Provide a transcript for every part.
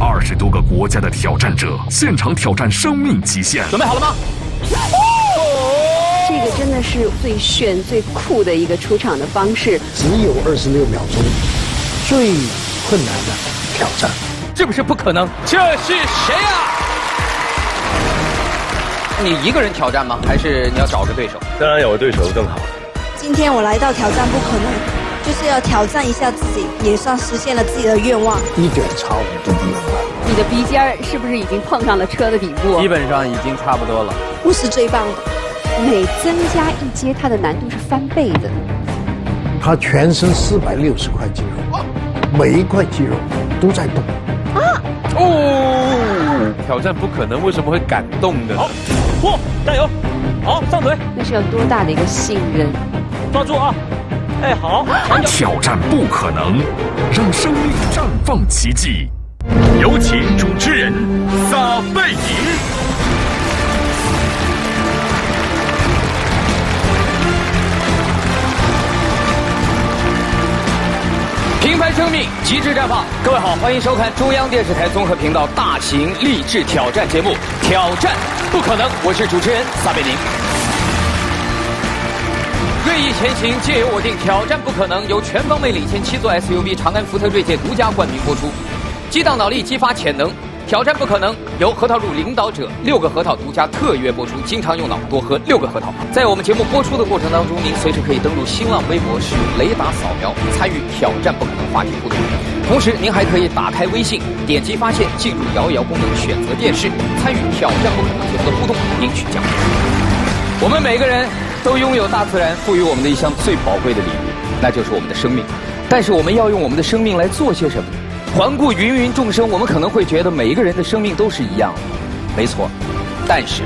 二十多个国家的挑战者现场挑战生命极限，准备好了吗？这个真的是最炫、最酷的一个出场的方式。只有二十六秒钟，最困难的挑战，是不是不可能？这是谁啊？你一个人挑战吗？还是你要找个对手？当然有个对手更好。今天我来到挑战不可能，就是要挑战一下自己，也算实现了自己的愿望。一点差误都不能了。你的鼻尖是不是已经碰上了车的底部？基本上已经差不多了。不是最棒的。每增加一阶，它的难度是翻倍的。他全身四百六十块肌肉，每一块肌肉都在动。啊！哦，挑战不可能，为什么会感动呢？好，嚯，加油！好，上腿。那是要多大的一个信任？抓住啊！哎，好。挑战不可能，让生命绽放奇迹。有请主持人撒贝宁。平凡生命，极致绽放。各位好，欢迎收看中央电视台综合频道大型励志挑战节目《挑战不可能》，我是主持人撒贝宁。锐意前行，皆由我定。挑战不可能，由全方位领先七座 SUV 长安福特锐界独家冠名播出。激荡脑力，激发潜能。挑战不可能，由核桃乳领导者六个核桃独家特约播出。经常用脑，多喝六个核桃。在我们节目播出的过程当中，您随时可以登录新浪微博，使用雷达扫描参与挑战不可能话题互动。同时，您还可以打开微信，点击发现，进入摇一摇功能，选择电视，参与挑战不可能节目的互动，领取奖品。我们每个人都拥有大自然赋予我们的一项最宝贵的礼物，那就是我们的生命。但是，我们要用我们的生命来做些什么？环顾芸芸众生，我们可能会觉得每一个人的生命都是一样的，没错。但是，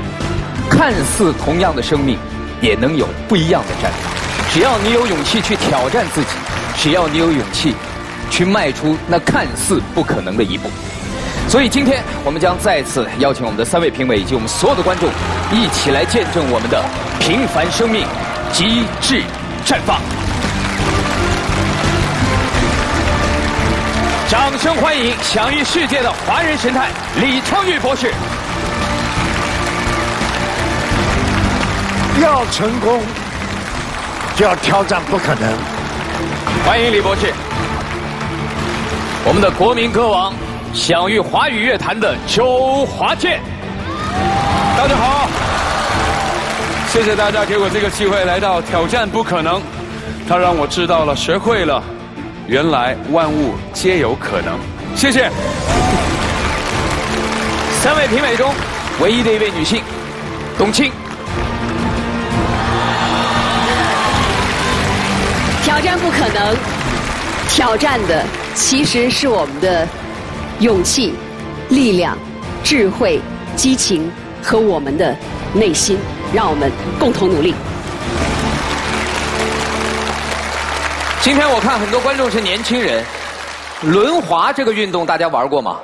看似同样的生命，也能有不一样的绽放。只要你有勇气去挑战自己，只要你有勇气去迈出那看似不可能的一步。所以，今天我们将再次邀请我们的三位评委以及我们所有的观众，一起来见证我们的平凡生命极致绽放。掌声欢迎享誉世界的华人神探李昌钰博士。要成功，就要挑战不可能。欢迎李博士。我们的国民歌王，享誉华语乐坛的周华健。大家好，谢谢大家给我这个机会来到挑战不可能，他让我知道了，学会了。原来万物皆有可能，谢谢。三位评委中，唯一的一位女性，董卿。挑战不可能，挑战的其实是我们的勇气、力量、智慧、激情和我们的内心，让我们共同努力。今天我看很多观众是年轻人，轮滑这个运动大家玩过吗？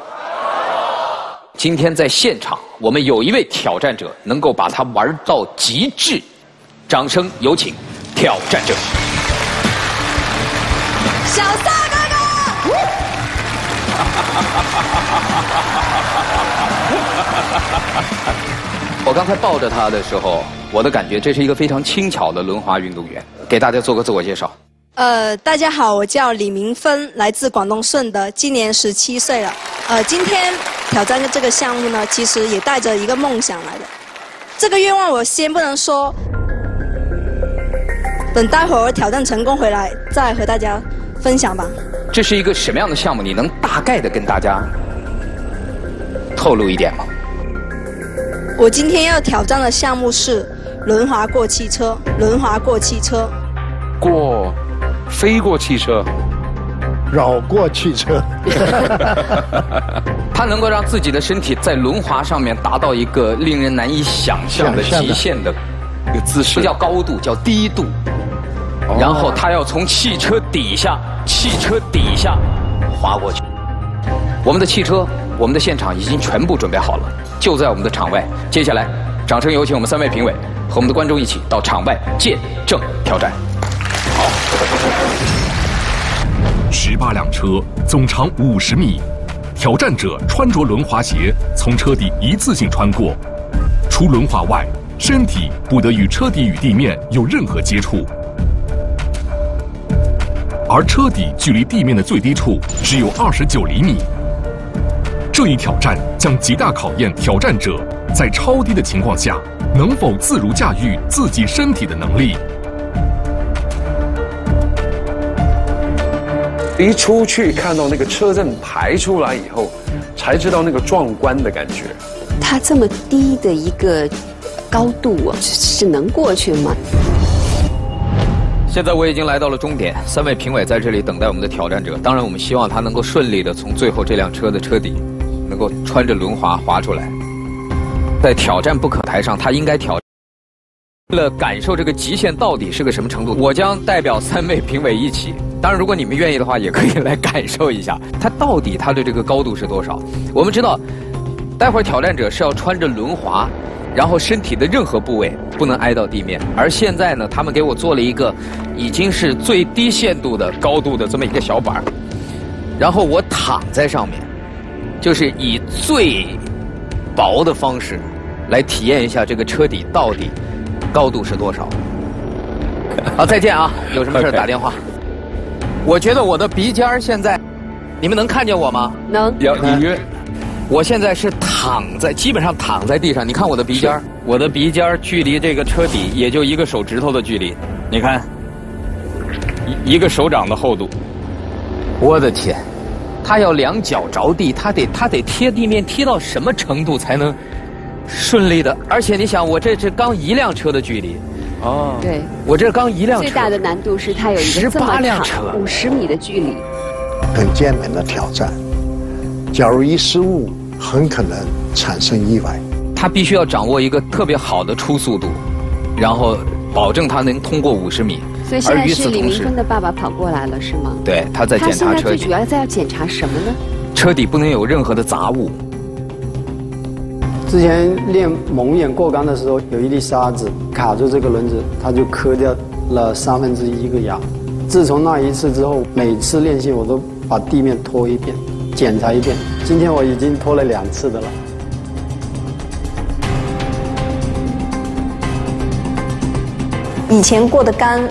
今天在现场，我们有一位挑战者能够把它玩到极致，掌声有请挑战者。小撒哥哥。我刚才抱着他的时候，我的感觉这是一个非常轻巧的轮滑运动员。给大家做个自我介绍。呃，大家好，我叫李明芬，来自广东顺德，今年十七岁了。呃，今天挑战的这个项目呢，其实也带着一个梦想来的。这个愿望我先不能说，等待会儿挑战成功回来再和大家分享吧。这是一个什么样的项目？你能大概的跟大家透露一点吗？我今天要挑战的项目是轮滑过汽车，轮滑过汽车，过。飞过汽车，绕过汽车，他能够让自己的身体在轮滑上面达到一个令人难以想象的极限的一个姿势，不叫高度，叫低度。然后他要从汽车底下，汽车底下滑过去。我们的汽车，我们的现场已经全部准备好了，就在我们的场外。接下来，掌声有请我们三位评委和我们的观众一起到场外见证挑战。好十八辆车，总长五十米，挑战者穿着轮滑鞋从车底一次性穿过，除轮滑外，身体不得与车底与地面有任何接触。而车底距离地面的最低处只有二十九厘米。这一挑战将极大考验挑战者在超低的情况下能否自如驾驭自己身体的能力。一出去看到那个车阵排出来以后，才知道那个壮观的感觉。它这么低的一个高度啊，是能过去吗？现在我已经来到了终点，三位评委在这里等待我们的挑战者。当然，我们希望他能够顺利的从最后这辆车的车底，能够穿着轮滑滑出来。在挑战不可台上，他应该挑。为了感受这个极限到底是个什么程度，我将代表三位评委一起。当然，如果你们愿意的话，也可以来感受一下，他到底他的这个高度是多少。我们知道，待会儿挑战者是要穿着轮滑。然后身体的任何部位不能挨到地面，而现在呢，他们给我做了一个已经是最低限度的高度的这么一个小板儿，然后我躺在上面，就是以最薄的方式来体验一下这个车底到底高度是多少。好，再见啊！有什么事打电话。我觉得我的鼻尖儿现在，你们能看见我吗？能。要隐约。我现在是躺在，基本上躺在地上。你看我的鼻尖我的鼻尖距离这个车底也就一个手指头的距离。你看，一一个手掌的厚度。我的天，他要两脚着地，他得他得贴地面贴到什么程度才能顺利的？而且你想，我这是刚一辆车的距离。哦，对，我这刚一辆车。最大的难度是它有一个这么长五十米的距离。很艰难的挑战，假如一失误。很可能产生意外。他必须要掌握一个特别好的初速度，然后保证他能通过五十米。所以现在是李明芬的爸爸跑过来了，是吗？对，他在检查车底。他现在最主要在要检查什么呢？车底不能有任何的杂物。之前练蒙眼过杆的时候，有一粒沙子卡住这个轮子，他就磕掉了三分之一个牙。自从那一次之后，每次练习我都把地面拖一遍。检查一遍，今天我已经拖了两次的了。以前过的杆，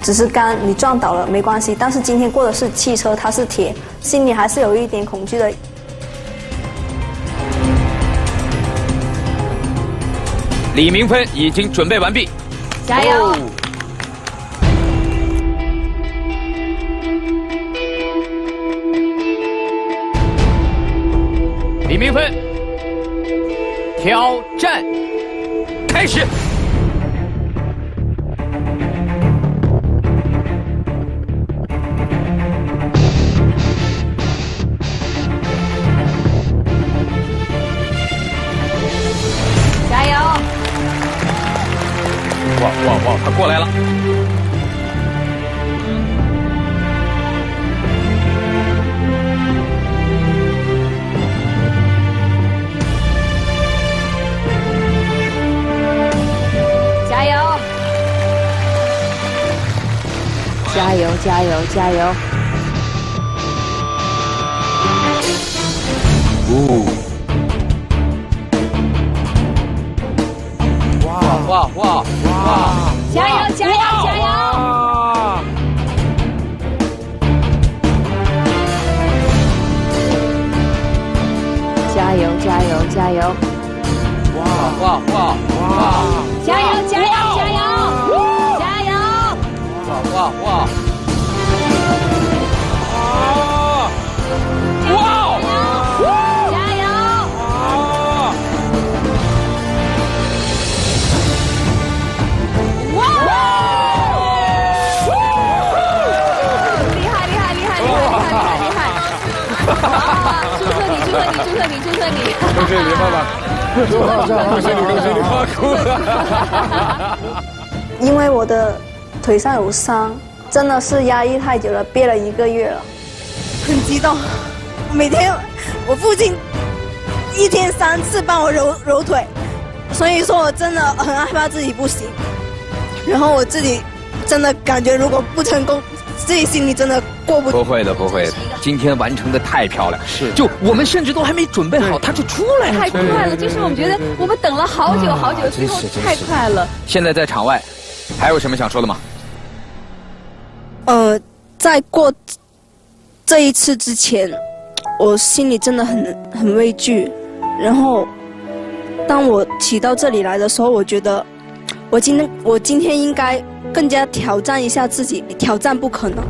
只是杆，你撞倒了没关系。但是今天过的是汽车，它是铁，心里还是有一点恐惧的。李明芬已经准备完毕，加油！李明芬，挑战开始。加油！哇哇哇！他过来了。加油！加油！加油！哦！哇哇哇哇！加油！加油！加油！加油！加油！加油！哇哇哇哇！加油！加油！贺你！恭喜你爸爸！祝贺恭喜你恭喜你！哭了！因为我的。腿上有伤，真的是压抑太久了，憋了一个月了，很激动。每天我父亲一天三次帮我揉揉腿，所以说我真的很害怕自己不行。然后我自己真的感觉如果不成功，自己心里真的过不。不会的，不会的，今天完成的太漂亮，是就我们甚至都还没准备好，他就出来了。太快了，就是我们觉得我们等了好久好久，最后太快了。现在在场外，还有什么想说的吗？呃，在过这一次之前，我心里真的很很畏惧。然后，当我骑到这里来的时候，我觉得我今天我今天应该更加挑战一下自己，挑战不可能，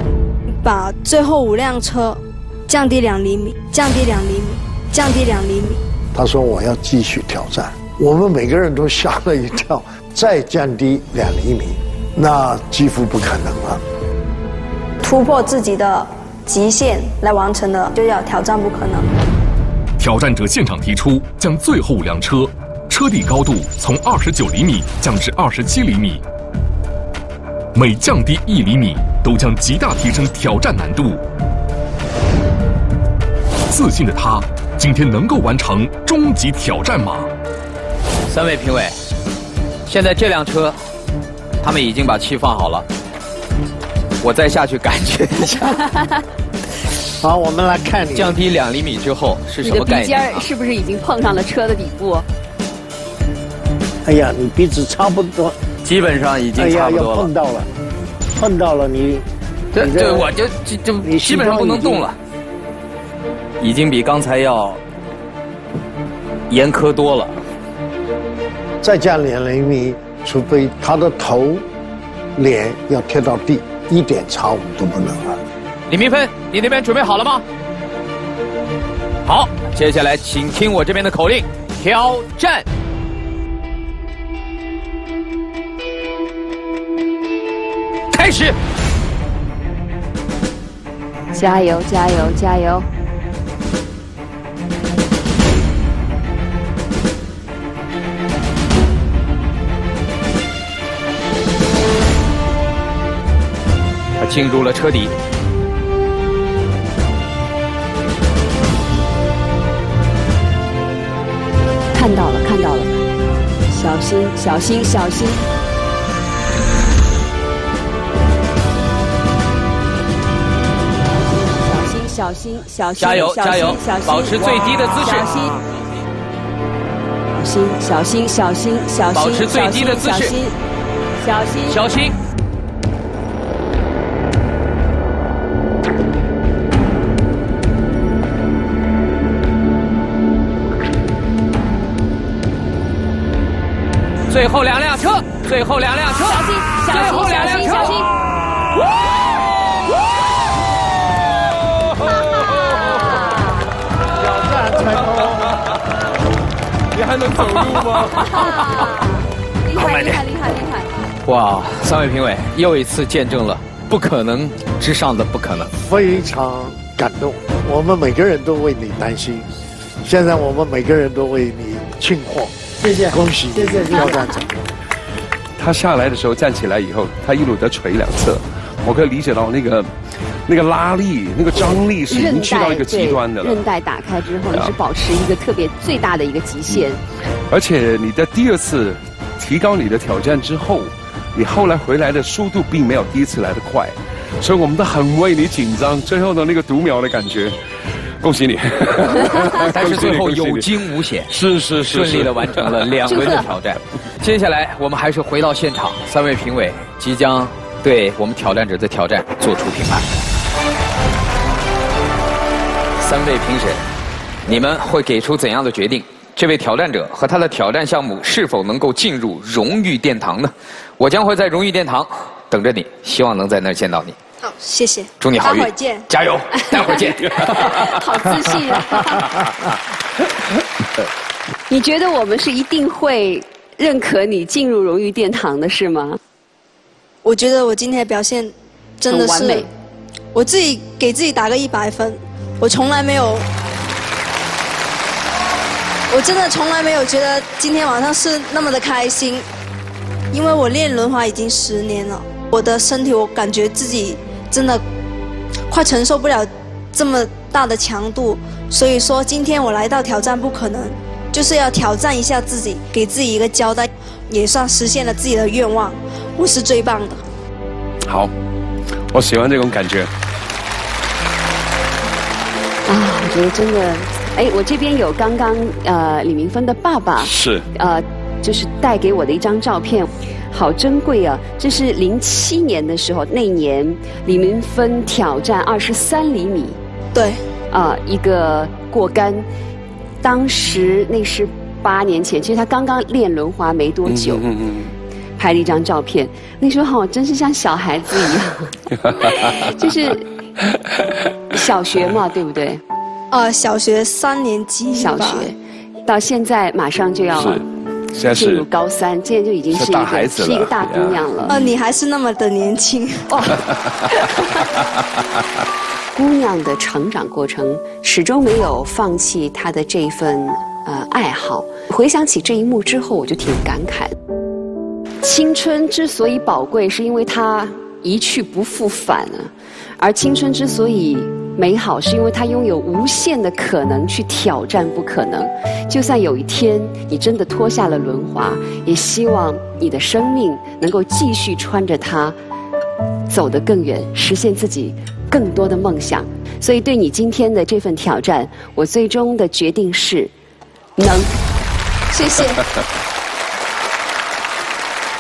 把最后五辆车降低两厘米，降低两厘米，降低两厘米。他说我要继续挑战，我们每个人都吓了一跳，再降低两厘米，那几乎不可能了。突破自己的极限来完成的，就要挑战不可能。挑战者现场提出，将最后五辆车车底高度从二十九厘米降至二十七厘米，每降低一厘米，都将极大提升挑战难度。自信的他，今天能够完成终极挑战吗？三位评委，现在这辆车，他们已经把气放好了，我再下去感觉一下。好，我们来看你降低两厘米之后是什你的鼻么概念啊？尖是不是已经碰上了车的底部？哎呀，你鼻子差不多，基本上已经差不多了。碰到了，碰到了你，这你这这我就就基本上不能动了，已经比刚才要严苛多了。再加两厘米，除非他的头、脸要贴到地，一点差误都不能了。李明芬，你那边准备好了吗？好，接下来请听我这边的口令，挑战。开始，加油加油加油！他进入了车底，看到了看到了，小心小心小心！小心小心小心！加油小心加油小心！保持最低的姿势小心！小心小心小心！保持最低的姿势小心小心！小心。最后两辆车，最后两辆车，小心小最后两辆车小心小心！还能走路吗？厉害厉害厉害厉害！哇，三位评委又一次见证了不可能之上的不可能。非常感动。我们每个人都为你担心，现在我们每个人都为你庆贺。谢谢，恭喜你谢谢，谢谢挑战者。他下来的时候站起来以后，他一路的捶两侧，我可以理解到那个那个拉力、那个张力是已经去到一个极端的了。韧带打开之后，你啊是保持一个特别最大的一个极限。而且你在第二次提高你的挑战之后，你后来回来的速度并没有第一次来的快，所以我们都很为你紧张。最后的那个读秒的感觉，恭喜你！但是最后有惊无险，是是是顺利的完成了两轮的挑战。接下来我们还是回到现场，三位评委即将对我们挑战者的挑战做出评判。三位评审，你们会给出怎样的决定？这位挑战者和他的挑战项目是否能够进入荣誉殿堂呢？我将会在荣誉殿堂等着你，希望能在那儿见到你。好，谢谢。祝你好运，待会儿见。加油！待会儿见。好自信啊！你觉得我们是一定会认可你进入荣誉殿堂的是吗？我觉得我今天的表现真的是很完美，我自己给自己打个一百分。我从来没有，我真的从来没有觉得今天晚上是那么的开心，因为我练轮滑已经十年了，我的身体我感觉自己真的快承受不了这么大的强度，所以说今天我来到挑战不可能，就是要挑战一下自己，给自己一个交代，也算实现了自己的愿望。我是最棒的。好，我喜欢这种感觉。啊，我觉得真的，哎，我这边有刚刚呃李明芬的爸爸是呃，就是带给我的一张照片，好珍贵啊！这是零七年的时候，那年李明芬挑战二十三厘米对，啊、一个过杆，当时那是八年前，其实他刚刚练轮滑没多久，嗯嗯拍了一张照片，那时候好真是像小孩子一样，就是小学嘛，对不对？呃，小学三年级小学到现在马上就要，现在进入高三，现在就已经是是一个大孩子了是一个大姑娘了。呃，你还是那么的年轻。哇！姑娘的成长过程始终没有放弃她的这份呃爱好。回想起这一幕之后，我就挺感慨。青春之所以宝贵，是因为它一去不复返啊；而青春之所以美好，是因为它拥有无限的可能去挑战不可能。就算有一天你真的脱下了轮滑，也希望你的生命能够继续穿着它走得更远，实现自己更多的梦想。所以，对你今天的这份挑战，我最终的决定是能。谢谢。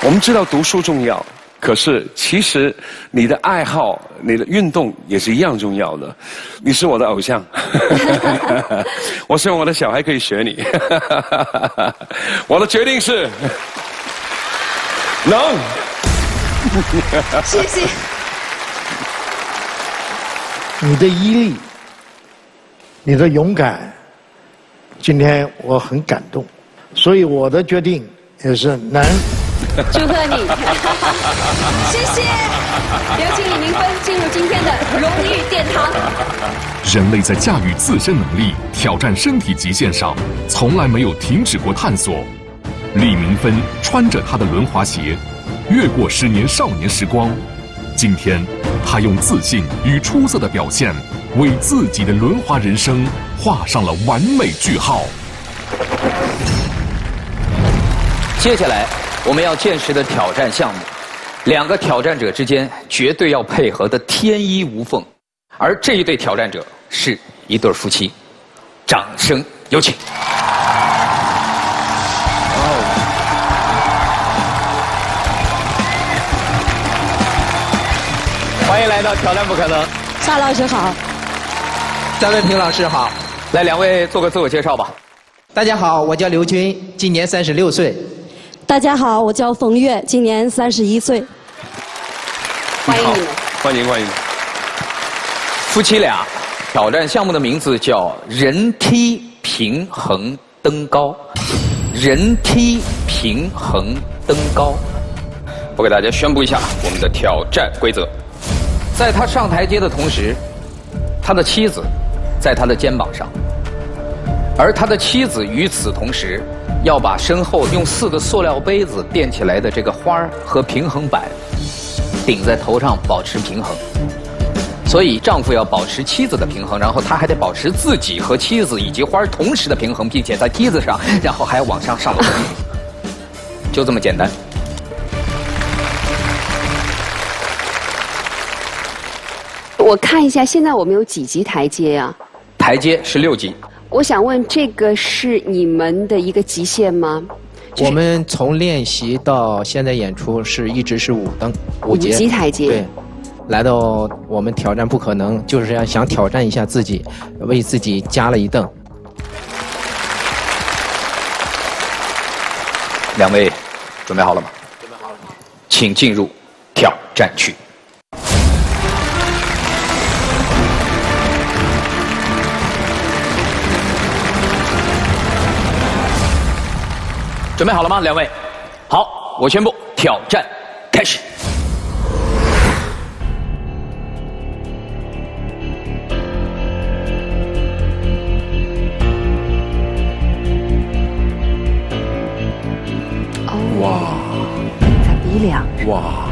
我们知道读书重要，可是其实你的爱好、你的运动也是一样重要的。你是我的偶像，我希望我的小孩可以学你。我的决定是能。谢谢。你的毅力，你的勇敢，今天我很感动，所以我的决定也是能。祝贺你！谢谢。有请李明芬进入今天的荣誉殿堂。人类在驾驭自身能力、挑战身体极限上，从来没有停止过探索。李明芬穿着他的轮滑鞋，越过十年少年时光。今天，他用自信与出色的表现，为自己的轮滑人生画上了完美句号。接下来我们要见识的挑战项目，两个挑战者之间绝对要配合的天衣无缝，而这一对挑战者是一对夫妻，掌声有请。欢迎来到挑战不可能，夏老师好，张文平老师好，来两位做个自我介绍吧。大家好，我叫刘军，今年三十六岁。大家好，我叫冯月，今年三十一岁。欢迎你们。欢迎欢迎。夫妻俩挑战项目的名字叫人梯平衡登高，人梯平衡登高。我给大家宣布一下我们的挑战规则：在他上台阶的同时，他的妻子在他的肩膀上，而他的妻子与此同时要把身后用四个塑料杯子垫起来的这个花儿和平衡板顶在头上，保持平衡。所以丈夫要保持妻子的平衡，然后他还得保持自己和妻子以及花儿同时的平衡，并且在梯子上，然后还要往上上楼。就这么简单。我看一下，现在我们有几级台阶啊？台阶是六级，我想问，这个是你们的一个极限吗？我们从练习到现在演出是一直是五登五级台阶对，来到我们挑战不可能，就是要想挑战一下自己，为自己加了一蹬。两位准备好了吗？准备好了。请进入挑战区。准备好了吗，两位？好，我宣布挑战开始。哇，在鼻梁。哇，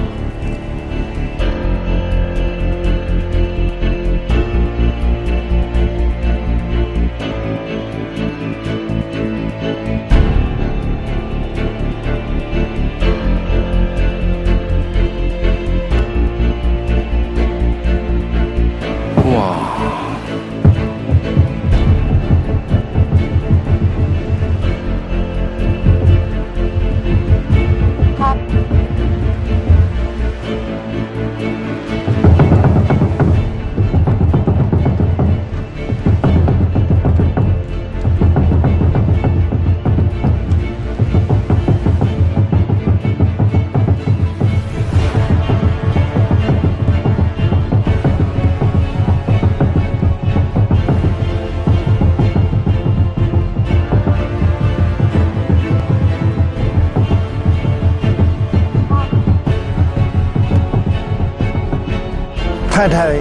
太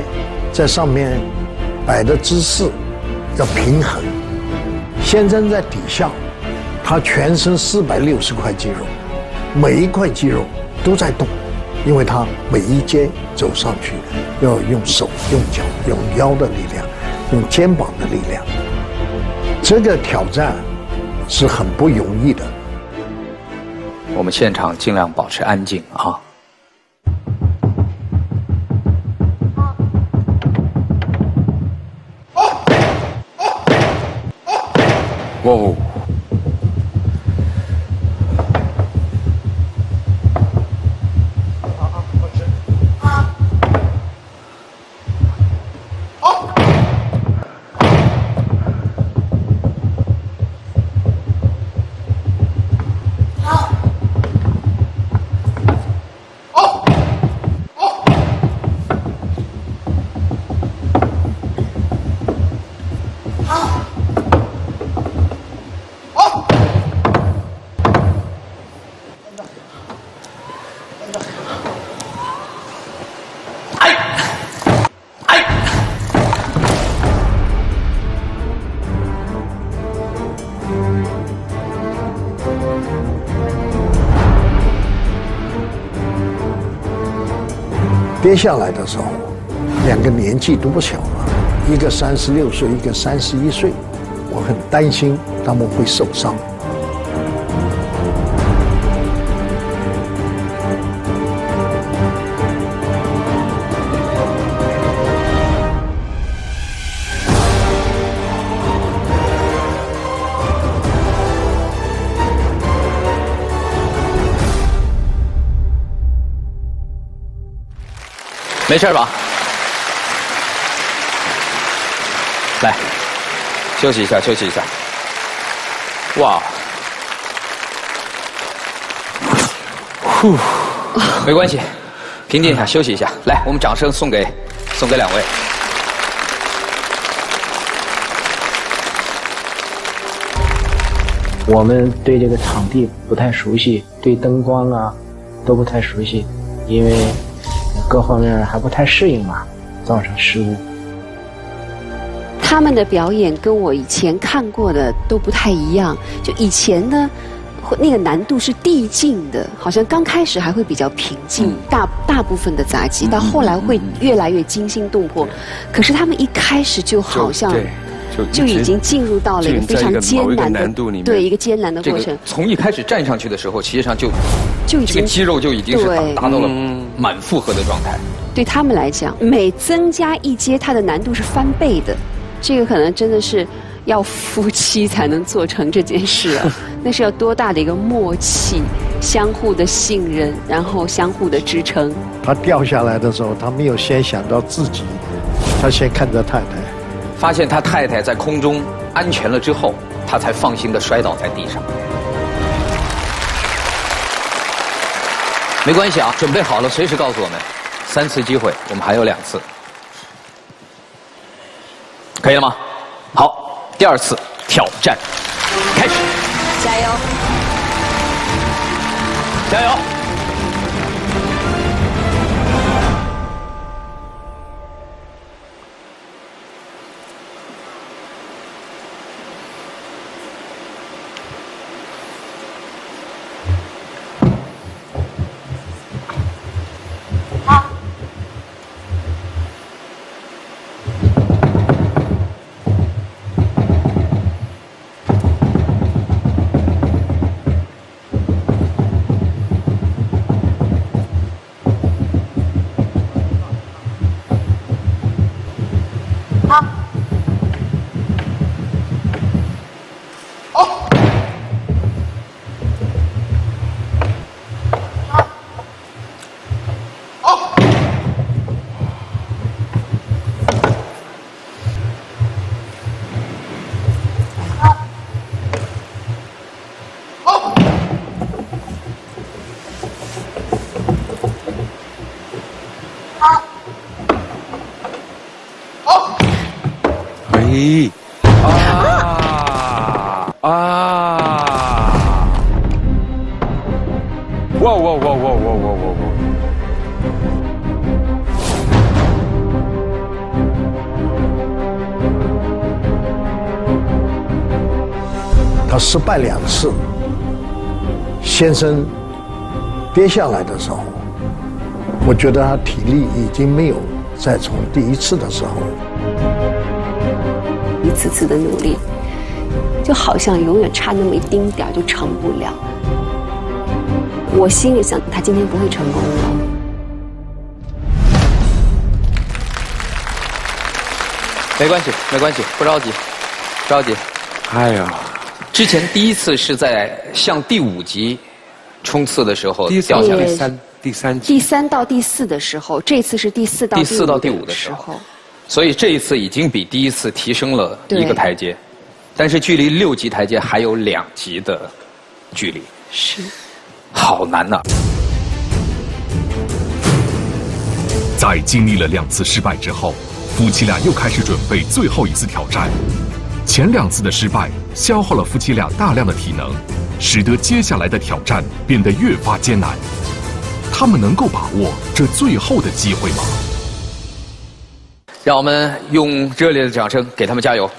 在上面摆的姿势要平衡，先生在底下，他全身四百六十块肌肉，每一块肌肉都在动，因为他每一阶走上去要用手、用脚、用腰的力量，用肩膀的力量，这个挑战是很不容易的。我们现场尽量保持安静啊。接下来的时候，两个年纪都不小了，一个三十六岁，一个三十一岁，我很担心他们会受伤。没事吧？来，休息一下，休息一下。哇，呼，没关系，平静一下，休息一下。来，我们掌声送给送给两位。我们对这个场地不太熟悉，对灯光啊都不太熟悉，因为各方面还不太适应嘛，造成失误。他们的表演跟我以前看过的都不太一样。就以前呢，会那个难度是递进的，好像刚开始还会比较平静，大大部分的杂技，到后来会越来越惊心动魄。可是他们一开始就好像就已经进入到了一个非常艰难的对一个艰难的过程。从一开始站上去的时候，其实际上就就已经这个肌肉就已经是达达到了满负荷的状态。对他们来讲，每增加一阶，它的难度是翻倍的。这个可能真的是要夫妻才能做成这件事啊！那是要多大的一个默契，相互的信任，然后相互的支撑。他掉下来的时候，他没有先想到自己，他先看着太太，发现他太太在空中安全了之后，他才放心的摔倒在地上。没关系啊，准备好了随时告诉我们。三次机会，我们还有两次。可以了吗？好，第二次挑战开始，加油！加油！先生跌下来的时候，我觉得他体力已经没有再从第一次的时候。一次次的努力，就好像永远差那么一丁点儿就成不了。我心里想，他今天不会成功的。没关系，没关系，不着急，不着急。哎呀，之前第一次是在向第五级冲刺的时候第一次掉下来。第，三第三集。第三到第四的时候，这次是第四到第四到第五五的时候。所以这一次已经比第一次提升了一个台阶，但是距离六级台阶还有两级的距离，是。好难呐、在经历了两次失败之后，夫妻俩又开始准备最后一次挑战。前两次的失败消耗了夫妻俩大量的体能，使得接下来的挑战变得越发艰难。他们能够把握这最后的机会吗？让我们用热烈的掌声给他们加油！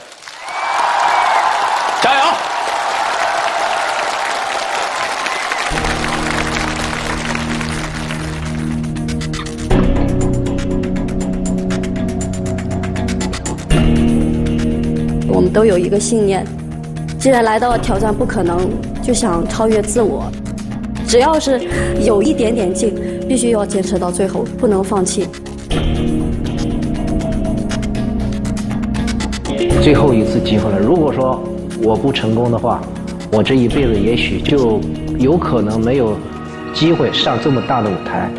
都有一个信念，既然来到了挑战不可能，就想超越自我。只要是有一点点劲，必须要坚持到最后，不能放弃。最后一次机会了。如果说我不成功的话，我这一辈子也许就有可能没有机会上这么大的舞台。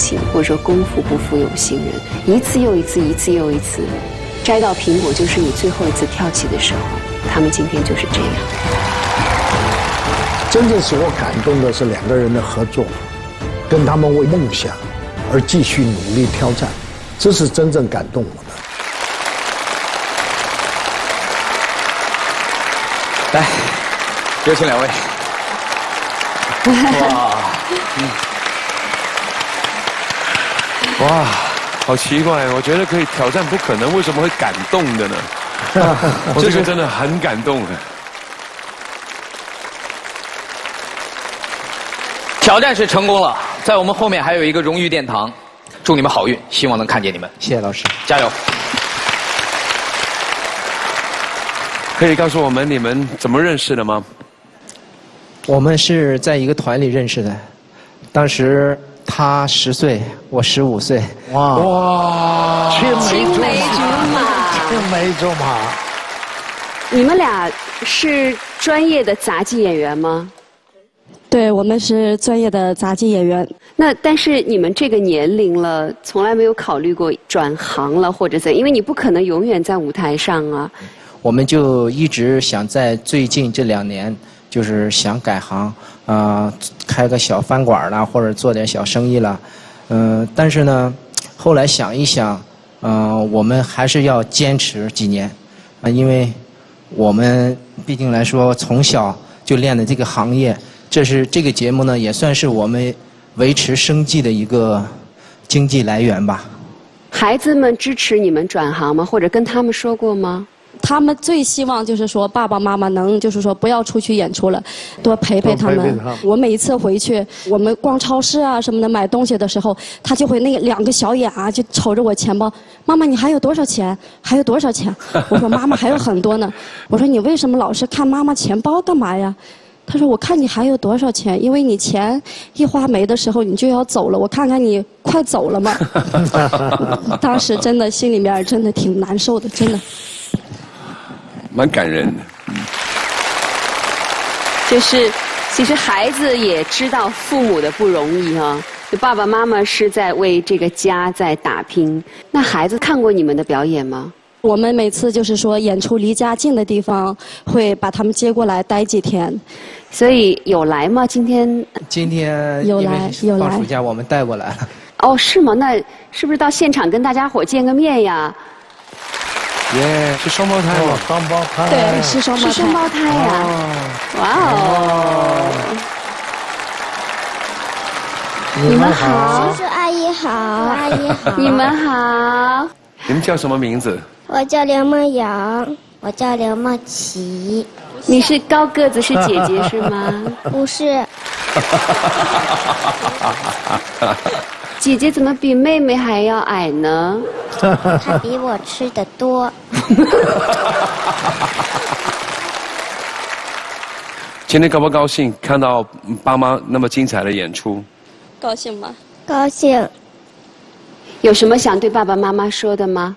道酬勤，或者说功夫不负有心人，一次又一次，一次又一次，摘到苹果就是你最后一次跳起的时候。他们今天就是这样。真正使我感动的是两个人的合作，跟他们为梦想而继续努力挑战，这是真正感动我的。来，有请两位。哇，好奇怪，我觉得可以挑战不可能，为什么会感动的呢？我这个真的很感动。挑战是成功了，在我们后面还有一个荣誉殿堂，祝你们好运，希望能看见你们，谢谢老师。加油！可以告诉我们你们怎么认识的吗？我们是在一个团里认识的，当时他十岁，我十五岁。哇哇，青梅竹马。青梅竹马。你们俩是专业的杂技演员吗？对我们是专业的杂技演员。那但是你们这个年龄了，从来没有考虑过转行了或者怎？因为你不可能永远在舞台上啊。我们就一直想在最近这两年，就是想改行，啊、开个小饭馆啦，或者做点小生意啦，嗯、但是呢，后来想一想，嗯、我们还是要坚持几年，啊、因为我们毕竟来说从小就练的这个行业，这是这个节目呢，也算是我们维持生计的一个经济来源吧。孩子们支持你们转行吗？或者跟他们说过吗？他们最希望就是说爸爸妈妈能就是说不要出去演出了，多陪陪他们。陪陪他我每一次回去，我们逛超市啊什么的买东西的时候，他就会那两个小眼啊就瞅着我钱包，妈妈你还有多少钱？还有多少钱？我说妈妈还有很多呢。我说你为什么老是看妈妈钱包干嘛呀？他说：“我看你还有多少钱，因为你钱一花没的时候你就要走了，我看看你快走了吗？” 当时真的心里面真的挺难受的，真的。蛮感人的。就是，其实孩子也知道父母的不容易啊，就爸爸妈妈是在为这个家在打拼。那孩子看过你们的表演吗？我们每次就是说演出离家近的地方，会把他们接过来待几天。所以有来吗？今天今天有来有来放暑假，我们带过来了。哦，是吗？那是不是到现场跟大家伙见个面呀？耶，是双胞胎吗？双胞胎。对，是双胞胎。是双胞胎呀、哇哦！你们好，叔叔阿姨好，阿姨好。你们好。你们叫什么名字？我叫刘梦瑶，我叫刘梦琪。你是高个子是姐姐是吗？不是，姐姐怎么比妹妹还要矮呢？她比我吃的多。今天高不高兴看到爸妈那么精彩的演出？高兴吗？高兴，有什么想对爸爸妈妈说的吗？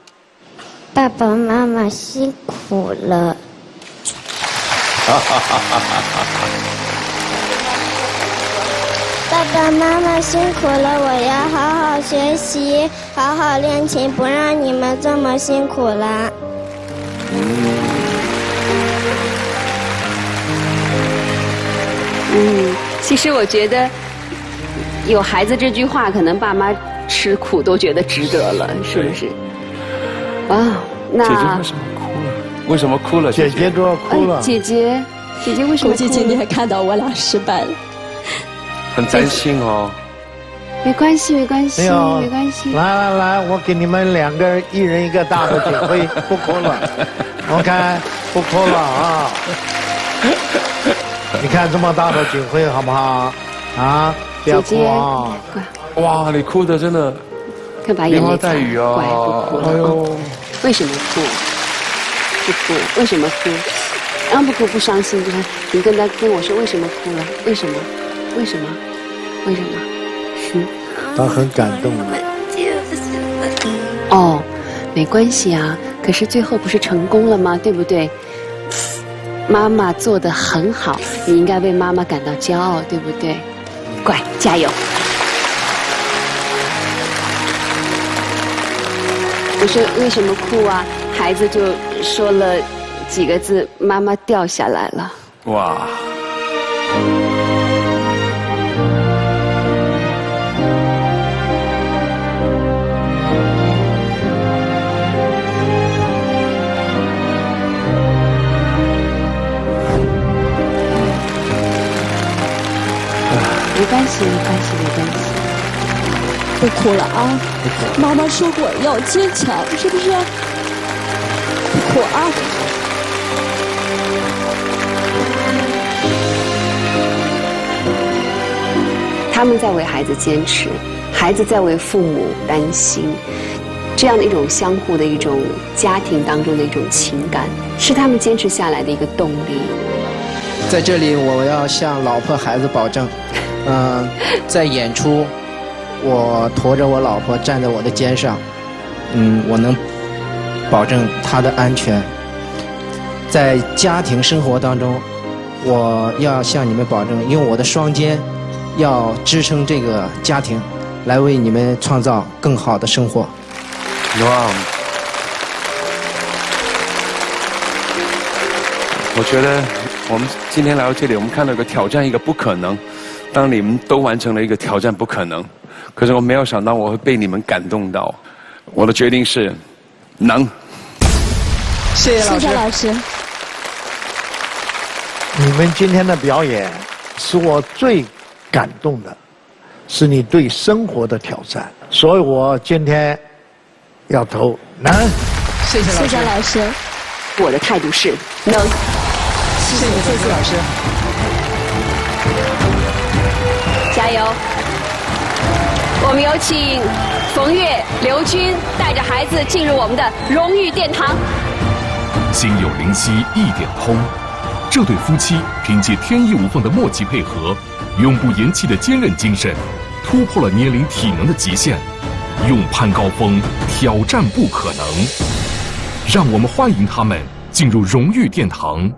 爸爸妈妈辛苦了。爸爸妈妈辛苦了，我要好好学习，好好练琴，不让你们这么辛苦了。嗯，其实我觉得有孩子这句话，可能爸妈吃苦都觉得值得了，是不是？啊，那，姐姐为什么哭了？为什么哭了？姐姐都要哭了哎。姐姐，姐姐为什么哭估计今天看到我俩失败了。很担心哦。没关系，没关系，没，没关系。来来来，我给你们两个一人一个大的警徽，不哭了。OK，不哭了啊！你看这么大的警徽好不好？啊，不要姐姐哭啊！，乖，哇，你哭的真的看把眼梨花带雨乖，不哦。哭了。哎呦，为什么哭？不哭，为什么哭？然后不哭不伤心，就是你跟他跟我说为什么哭了？为什么？为什么？为什么？嗯，他很感动。哦，没关系啊。可是最后不是成功了吗？对不对？妈妈做的很好，你应该为妈妈感到骄傲，对不对？乖，加油！我说为什么哭啊？孩子就说了几个字：“妈妈掉下来了。哇，没关系，没关系，没关系。不哭了啊！妈妈说过要坚强，是不是？不哭啊！他们在为孩子坚持，孩子在为父母担心。这样的一种相互的一种家庭当中的一种情感，是他们坚持下来的一个动力。在这里，我要向老婆孩子保证，嗯、在演出，我驮着我老婆站在我的肩上，嗯，我能保证她的安全。在家庭生活当中，我要向你们保证，用我的双肩要支撑这个家庭，来为你们创造更好的生活。哇！我觉得我们今天来到这里，我们看到一个挑战，一个不可能。当你们都完成了一个挑战，不可能。可是我没有想到我会被你们感动到。我的决定是，能。谢谢谢谢老师。你们今天的表演使我最感动的，是你对生活的挑战，所以我今天要投能。谢谢谢谢老师。我的态度是能。谢谢谢谢老师。加油！我们有请冯岳、刘军带着孩子进入我们的荣誉殿堂。心有灵犀一点通，这对夫妻凭借天衣无缝的默契配合，永不言弃的坚韧精神，突破了年龄体能的极限，勇攀高峰，挑战不可能。让我们欢迎他们进入荣誉殿堂。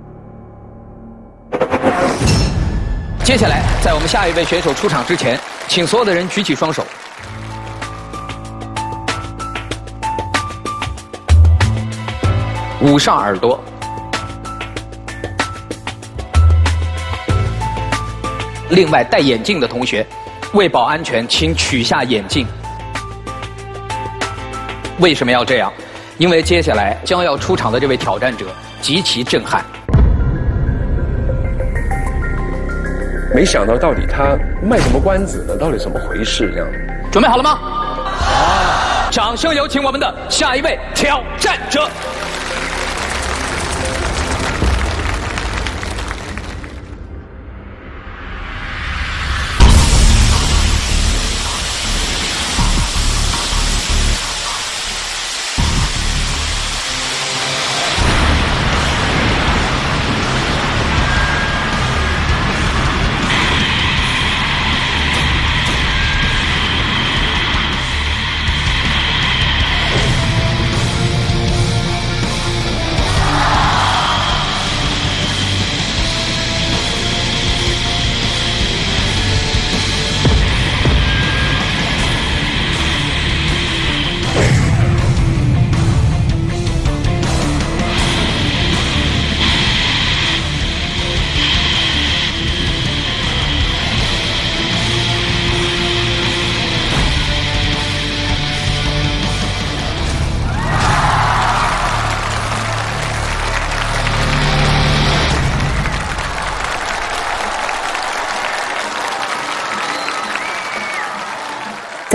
接下来，在我们下一位选手出场之前，请所有的人举起双手。捂上耳朵。另外，戴眼镜的同学，为保安全，请取下眼镜。为什么要这样？因为接下来将要出场的这位挑战者极其震撼。没想到到底他卖什么关子呢？到底怎么回事？这样。准备好了吗？好，掌声有请我们的下一位挑战者。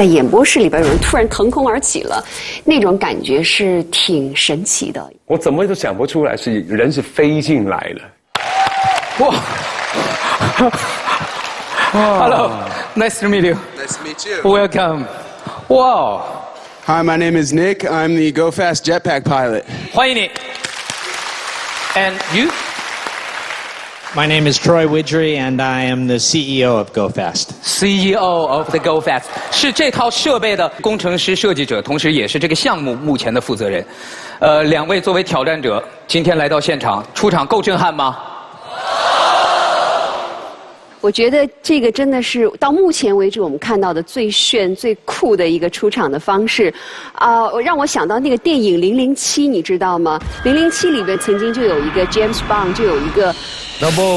在演播室里边，有人突然腾空而起了，那种感觉是挺神奇的。我怎么都想不出来是人是飞进来的。哇！Hello, nice to meet you. Nice to meet you. Welcome. Wow. Hi, my name is Nick. I'm the Go Fast Jetpack pilot. 欢迎你。And you? My name is Troy Widgery, and I am the CEO of GoFast. CEO of the GoFast 是这套设备的工程师、设计者，同时也是这个项目目前的负责人。呃，两位作为挑战者，今天来到现场，出场够震撼吗？我觉得这个真的是到目前为止我们看到的最炫、最酷的一个出场的方式，啊、让我想到那个电影《零零七》，你知道吗？《零零七》里边曾经就有一个 James Bond，就有一个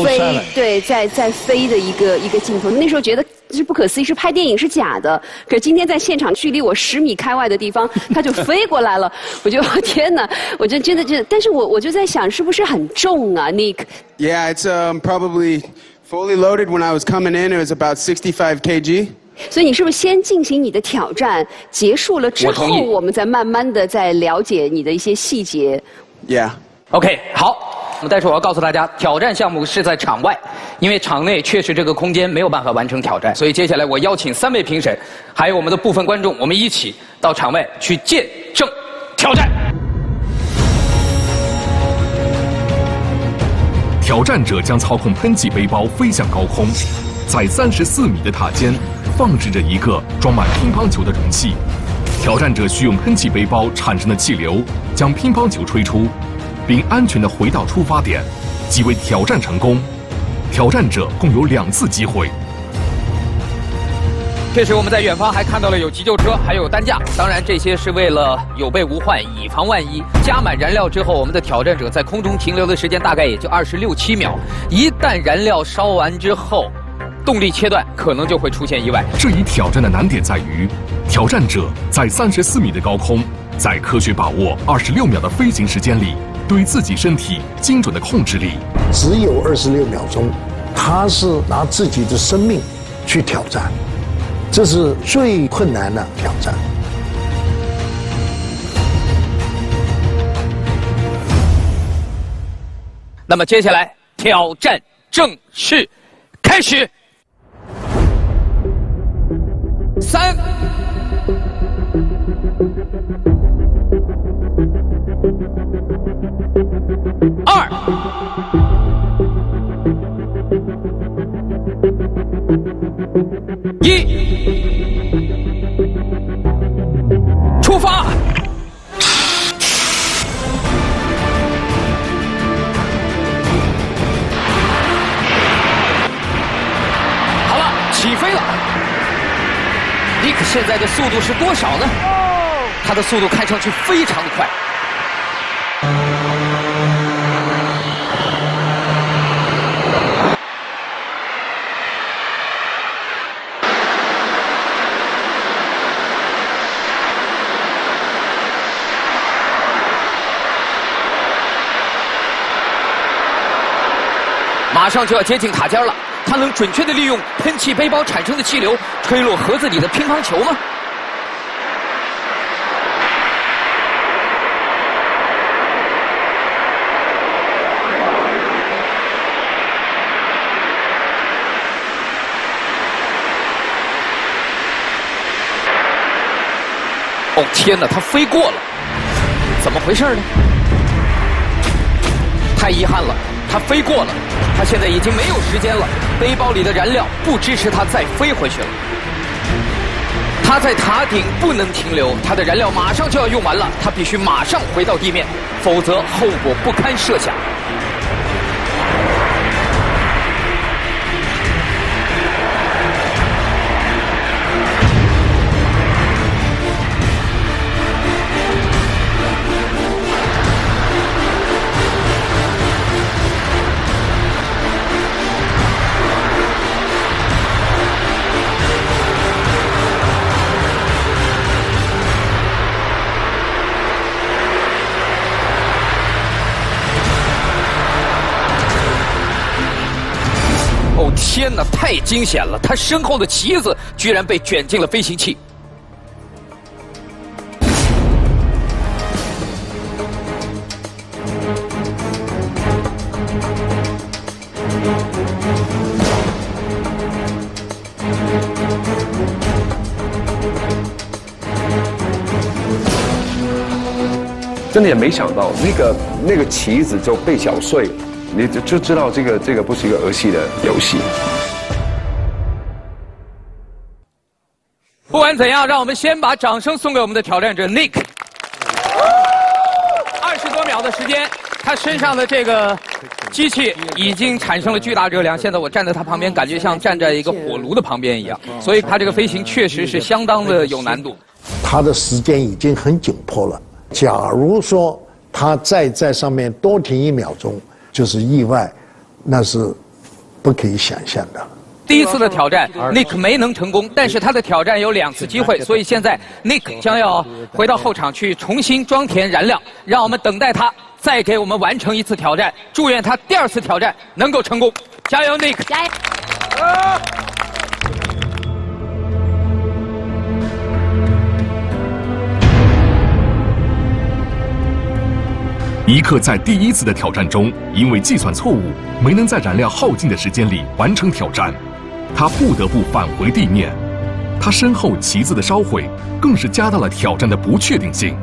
飞对在在飞的一个一个镜头，那时候觉得是不可思议，是拍电影是假的。可是今天在现场，距离我十米开外的地方，它就飞过来了，我就天哪，我就真的真的，但是我我就在想，是不是很重啊，Nick？Yeah, it's um, probably fully loaded. When I was coming in, it was about 65 kg. 所以你是不是先进行你的挑战，结束了之后，我我们再慢慢的再了解你的一些细节？Yeah. OK，好，那么但是我要告诉大家，挑战项目是在场外，因为场内确实这个空间没有办法完成挑战，所以接下来我邀请三位评审，还有我们的部分观众，我们一起到场外去见证挑战。挑战者将操控喷气背包飞向高空，在三十四米的塔尖放置着一个装满乒乓球的容器。挑战者需用喷气背包产生的气流将乒乓球吹出，并安全地回到出发点，即为挑战成功。挑战者共有两次机会。确实，我们在远方还看到了有急救车，还有担架。当然，这些是为了有备无患，以防万一。加满燃料之后，我们的挑战者在空中停留的时间大概也就二十六七秒。一旦燃料烧完之后，动力切断，可能就会出现意外。这一挑战的难点在于，挑战者在三十四米的高空，在科学把握二十六秒的飞行时间里，对自己身体精准的控制力。只有二十六秒钟，他是拿自己的生命去挑战，这是最困难的挑战。那么接下来挑战正式开始。三、二、一，出发！好了，起飞了。尼克现在的速度是多少呢？他的速度看上去非常的快。马上就要接近塔尖了，他能准确的利用喷气背包产生的气流吹落盒子里的乒乓球吗？哦天哪，他飞过了，怎么回事呢？太遗憾了，他飞过了，他现在已经没有时间了，背包里的燃料不支持他再飞回去了。他在塔顶不能停留，他的燃料马上就要用完了，他必须马上回到地面，否则后果不堪设想。天哪，太惊险了！他身后的旗子居然被卷进了飞行器。真的也没想到，那个那个旗子就被搅碎了，你就就知道这个这个不是一个儿戏的游戏。不管怎样，让我们先把掌声送给我们的挑战者 Nick。二十多秒的时间，他身上的这个机器已经产生了巨大热量。现在我站在他旁边，感觉像站在一个火炉的旁边一样。所以他这个飞行确实是相当的有难度。他的时间已经很紧迫了。假如说他再在上面多停一秒钟，就是意外，那是不可以想象的。第一次的挑战，Nick 没能成功，但是他的挑战有两次机会，所以现在 Nick 将要回到后场去重新装填燃料，让我们等待他再给我们完成一次挑战。祝愿他第二次挑战能够成功，加油，Nick！加油！尼克在第一次的挑战中，因为计算错误，没能在燃料耗尽的时间里完成挑战，他不得不返回地面。他身后旗子的烧毁，更是加大了挑战的不确定性。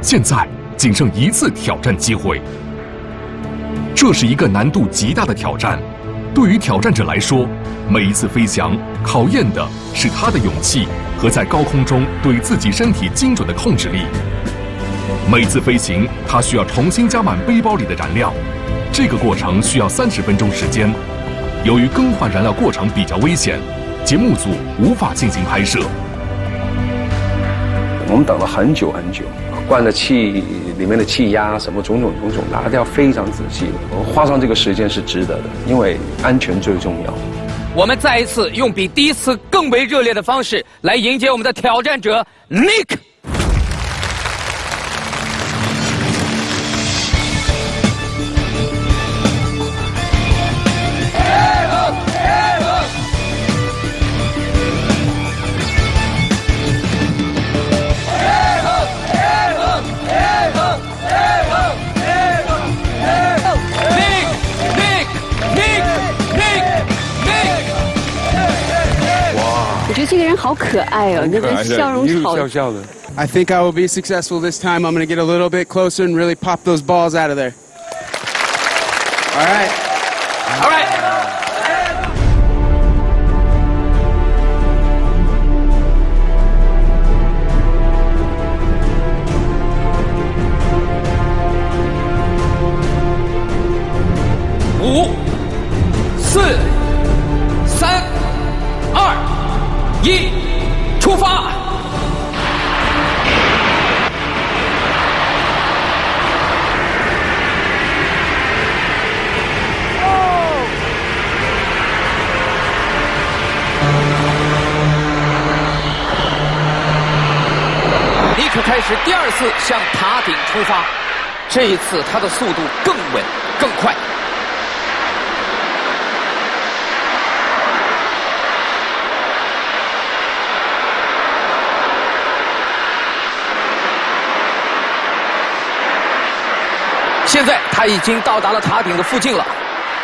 现在仅剩一次挑战机会，这是一个难度极大的挑战。对于挑战者来说，每一次飞翔考验的是他的勇气和在高空中对自己身体精准的控制力。每次飞行，他需要重新加满背包里的燃料，这个过程需要三十分钟时间。由于更换燃料过程比较危险，节目组无法进行拍摄。我们等了很久很久，灌的气里面的气压什么种种种种拿掉非常仔细。我花上这个时间是值得的，因为安全最重要。我们再一次用比第一次更为热烈的方式来迎接我们的挑战者 Nick。这个人好可爱哦，那个笑容好。笑笑的。 I think I will be successful this time. I'm going to get a little bit closer and really pop those balls out of there. All right. 出发，这一次他的速度更稳、更快。现在他已经到达了塔顶的附近了，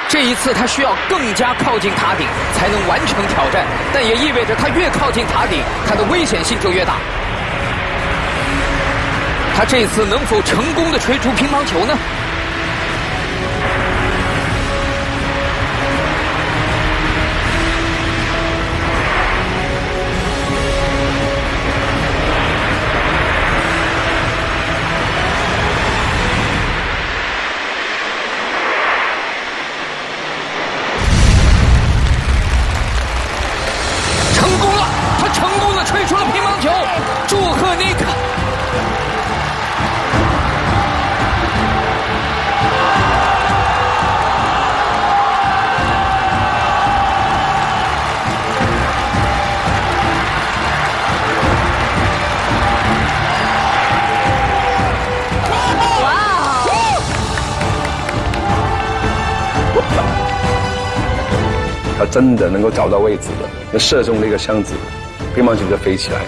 这一次他需要更加靠近塔顶才能完成挑战，但也意味着他越靠近塔顶，他的危险性就越大。他这次能否成功的吹出乒乓球呢？真的能够找到位置的，那射中那个箱子，乒乓球就飞起来。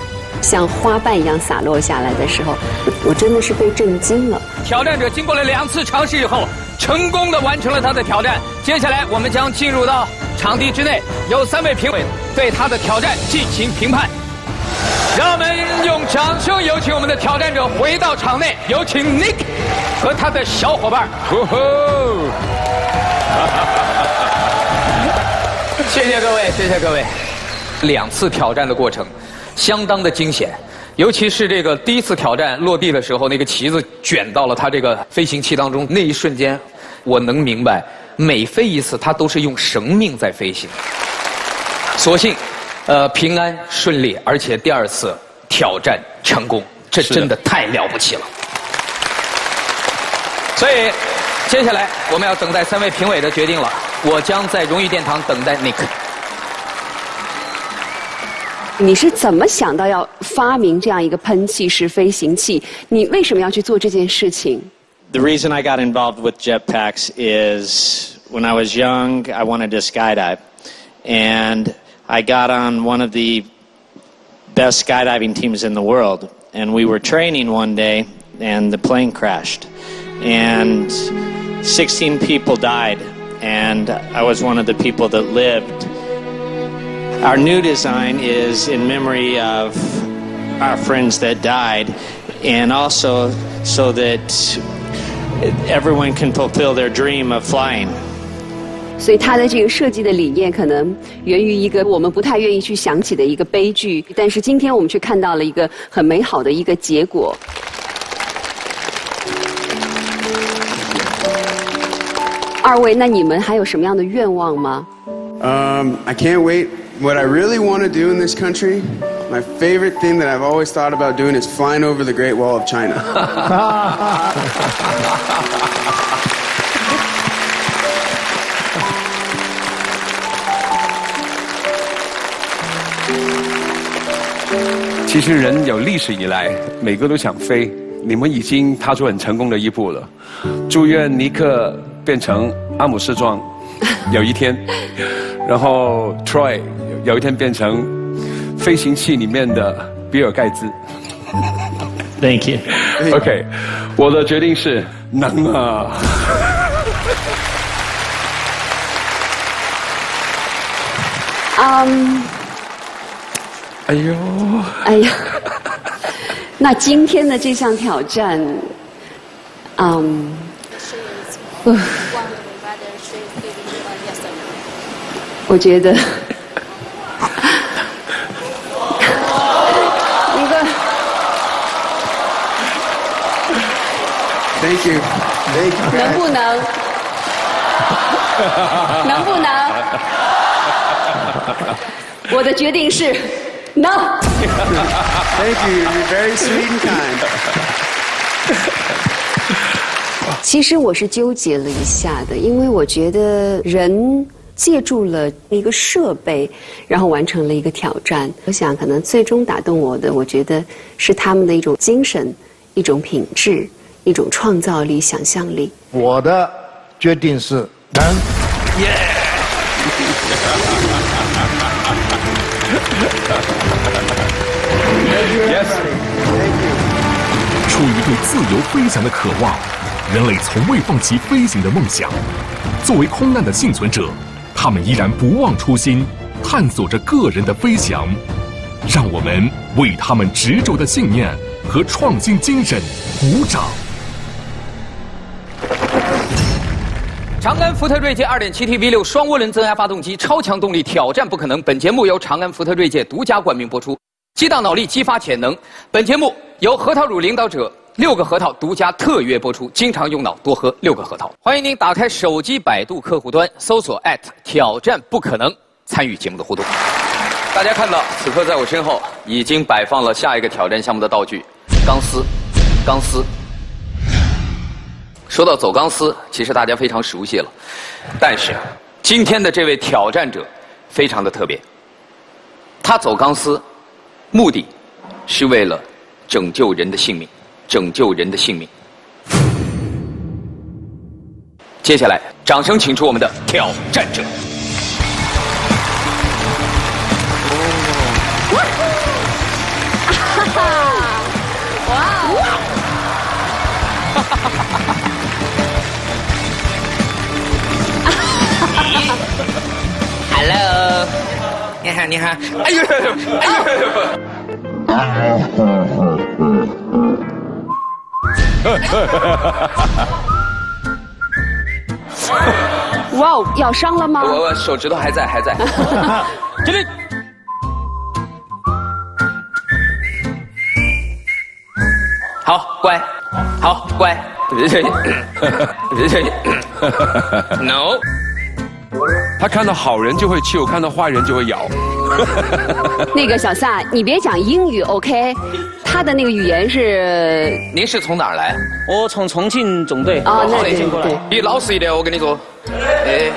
像花瓣一样洒落下来的时候，我真的是被震惊了。挑战者经过了两次尝试以后，成功的完成了他的挑战。接下来，我们将进入到场地之内，有三位评委对他的挑战进行评判。让我们用掌声有请我们的挑战者回到场内，有请 Nick 和他的小伙伴。谢谢各位，谢谢各位。两次挑战的过程，相当的惊险，尤其是这个第一次挑战落地的时候，那个旗子卷到了他这个飞行器当中，那一瞬间，我能明白，每飞一次，他都是用生命在飞行。所幸，呃，平安顺利，而且第二次挑战成功，这真的太了不起了。所以，接下来我们要等待三位评委的决定了。我将在荣誉殿堂等待 Nick。你是怎么想到要发明这样一个喷气式飞行器？你为什么要去做这件事情？ The reason I got involved with jetpacks is when I was young, I wanted to skydive. And I got on one of the best skydiving teams in the world. And we were training one day, and the plane crashed. and 16 people died, and I was one of the people that lived. Our new design is in memory of our friends that died, and also so that everyone can fulfill their dream of flying. 所以它的这个设计的理念可能源于一个我们不太愿意去想起的一个悲剧，但是今天我们却看到了一个很美好的一个结果。 二位，那你们还有什么样的愿望吗？Um, I can't wait. What I really want to do in this country, my favorite thing that I've always thought about doing is flying over the Great Wall of China. 其实人有历史以来，每个都想飞。你们已经踏出很成功的一步了。祝愿尼克变成阿姆斯壮，有一天；然后 Troy 有一天变成飞行器里面的比尔盖茨。Thank you. OK，我的决定是能啊。嗯。哎呦，哎呀，那今天的这项挑战，嗯，我觉得，一个，Thank you，Thank you，能不能，能不能，我的决定是。No. Thank you. You're very sweet and kind. 其实我是纠结了一下的，因为我觉得人借助了一个设备，然后完成了一个挑战。我想，可能最终打动我的，我觉得是他们的一种精神、一种品质、一种创造力、想象力。我的决定是能。耶。出于对自由飞翔的渴望，人类从未放弃飞行的梦想。作为空难的幸存者，他们依然不忘初心，探索着个人的飞翔。让我们为他们执着的信念和创新精神鼓掌。长安福特锐界 2.7T V6 双涡轮增压发动机，超强动力，挑战不可能。本节目由长安福特锐界独家冠名播出。激荡脑力，激发潜能。本节目由核桃乳领导者六个核桃独家特约播出。经常用脑，多喝六个核桃。欢迎您打开手机百度客户端，搜索挑战不可能，参与节目的互动。大家看到，此刻在我身后已经摆放了下一个挑战项目的道具——钢丝。钢丝。说到走钢丝，其实大家非常熟悉了。但是，今天的这位挑战者非常的特别。他走钢丝。目的，是为了拯救人的性命，拯救人的性命。接下来，掌声请出我们的挑战者。哈哈，哇！哈哈哈哈哈！Hello。你好，你好，哎呦，哎呦，哇哦，咬伤了吗？我我手指头还在，还在。这里。好，乖，好，乖。No。他看到好人就会嗅，看到坏人就会咬。那个小撒，你别讲英语，OK？他的那个语言是。您是从哪儿来？我从重庆总队。啊，那对。你老实一点，我跟你说。哎，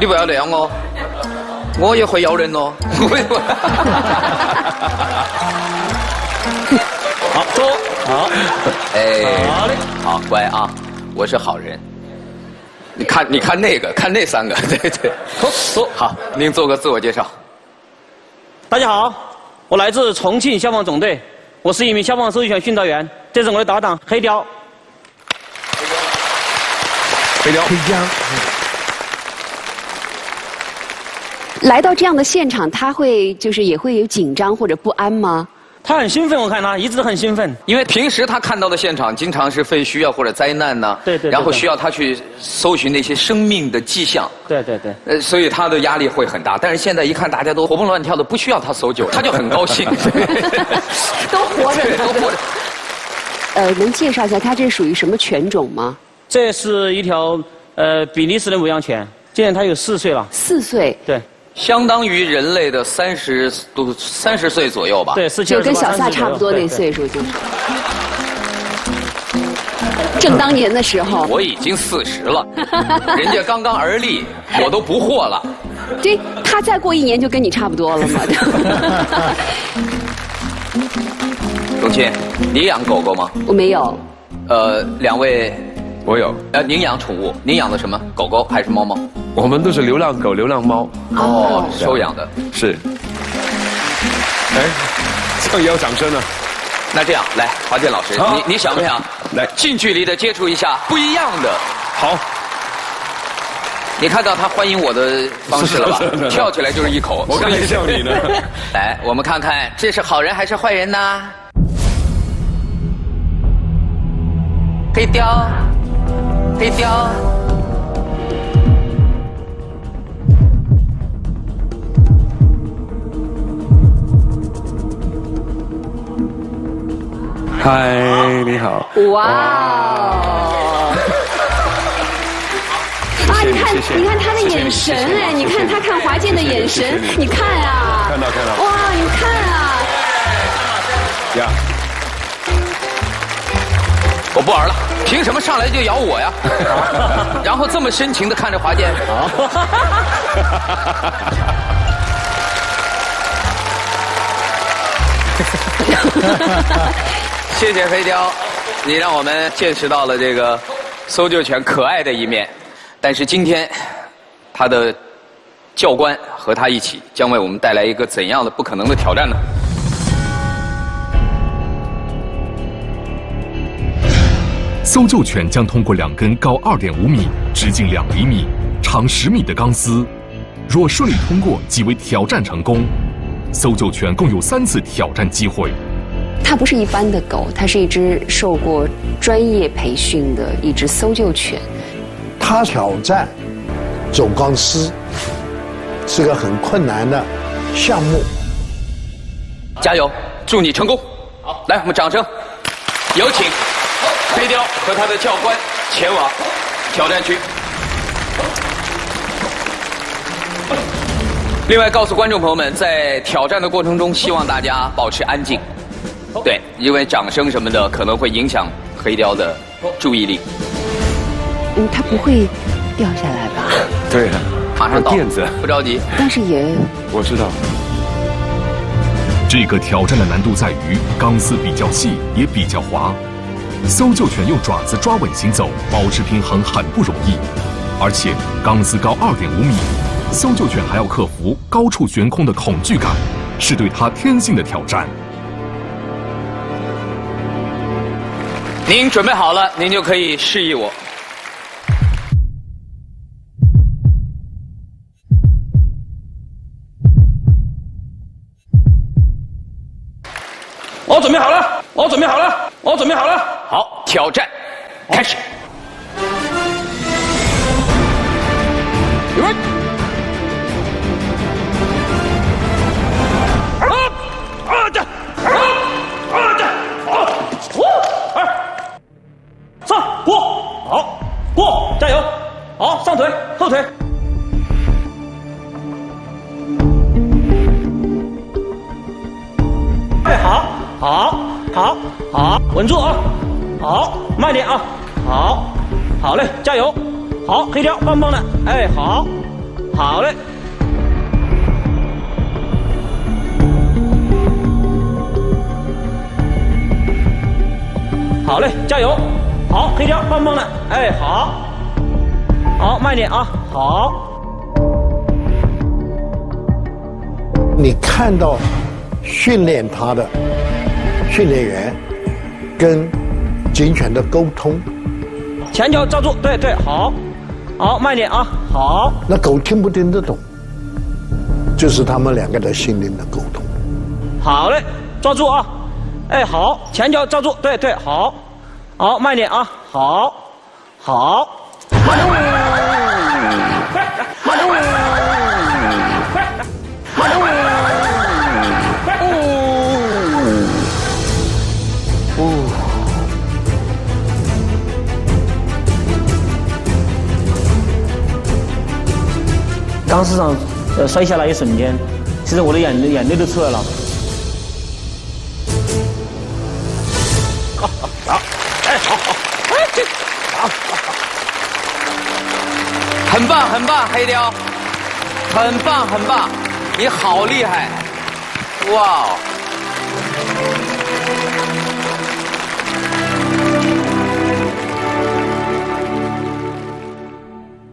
你不要那样哦。我也会咬人哦。好，走。好。哎。好嘞。好，乖啊，我是好人。你看，你看那个，看那三个，对 对，走走，好，您做个自我介绍。大家好，我来自重庆消防总队，我是一名消防搜救犬训导员，这是我的搭档黑雕。黑雕，黑雕。来到这样的现场，他会就是也会有紧张或者不安吗？他很兴奋，我看他一直都很兴奋。因为平时他看到的现场经常是废墟啊或者灾难呐、对对对对然后需要他去搜寻那些生命的迹象，对对对。呃，所以他的压力会很大。但是现在一看大家都活蹦乱跳的，不需要他搜救，他就很高兴，都活着都活着。呃，能介绍一下他这属于什么犬种吗？这是一条呃比利时的牧羊犬，今年它有四岁了。四岁。对。相当于人类的三十都三十岁左右吧。对，四就跟小撒差不多那岁数，就是。正当年的时候，我已经四十了，人家刚刚而立，我都不惑了。对，他再过一年就跟你差不多了嘛。董卿，你养狗狗吗？我没有。呃，两位，我有。呃，您养宠物？您养的什么？狗狗还是猫猫？我们都是流浪狗、流浪猫。哦，收养的。是。哎，这样也要掌声呢！那这样，来，华健老师，好你你想不想来近距离的接触一下不一样的？好。你看到他欢迎我的方式了吧跳起来就是一口。我刚才笑你呢。来，我们看看这是好人还是坏人呢？黑雕，黑雕。嗨，你好。哇哦！啊，你看，你看他的眼神哎，你看他看华健的眼神你看啊，看到看到。哇，你看啊，呀，我不玩了，凭什么上来就咬我呀？然后这么深情的看着华健。谢谢飞雕，你让我们见识到了这个搜救犬可爱的一面。但是今天，他的教官和他一起将为我们带来一个怎样的不可能的挑战呢？搜救犬将通过两根高二点五米、直径两厘米、长十米的钢丝，若顺利通过即为挑战成功。搜救犬共有三次挑战机会。它不是一般的狗，它是一只受过专业培训的一只搜救犬。它挑战走钢丝是个很困难的项目。加油，祝你成功！好，来，我们掌声，有请飞雕和他的教官前往挑战区。另外，告诉观众朋友们，在挑战的过程中，希望大家保持安静。对，因为掌声什么的可能会影响黑雕的注意力。嗯，他不会掉下来吧？对了，马上到，垫子，不着急。但是也我知道。这个挑战的难度在于钢丝比较细，也比较滑。搜救犬用爪子抓稳行走，保持平衡很不容易。而且钢丝高二点五米，搜救犬还要克服高处悬空的恐惧感，是对它天性的挑战。您准备好了，您就可以示意我。我准备好了，我准备好了，我准备好了。好，挑战开始。预备。啊啊的，啊啊的，啊，五二上过，好过，加油，好上腿后腿。哎，好，好，好，好，稳住啊！好，慢点啊！好，好嘞，加油！好，黑雕，棒棒的！哎，好，好嘞。好嘞，加油！好，黑雕，棒棒的！哎，好，好，慢点啊！好，你看到训练他的训练员跟警犬的沟通，前脚抓住，对对，好，好，慢点啊，好。那狗听不听得懂，就是他们两个的心灵的沟通。好嘞，抓住啊！哎，好，前脚抓住，对对，好，好，慢点啊，好，好，当市场呃摔下来一瞬间，其实我的眼眼泪都出来了。好，好，哎，好好，好，很棒，很棒，黑雕，很棒，很棒，你好厉害，哇！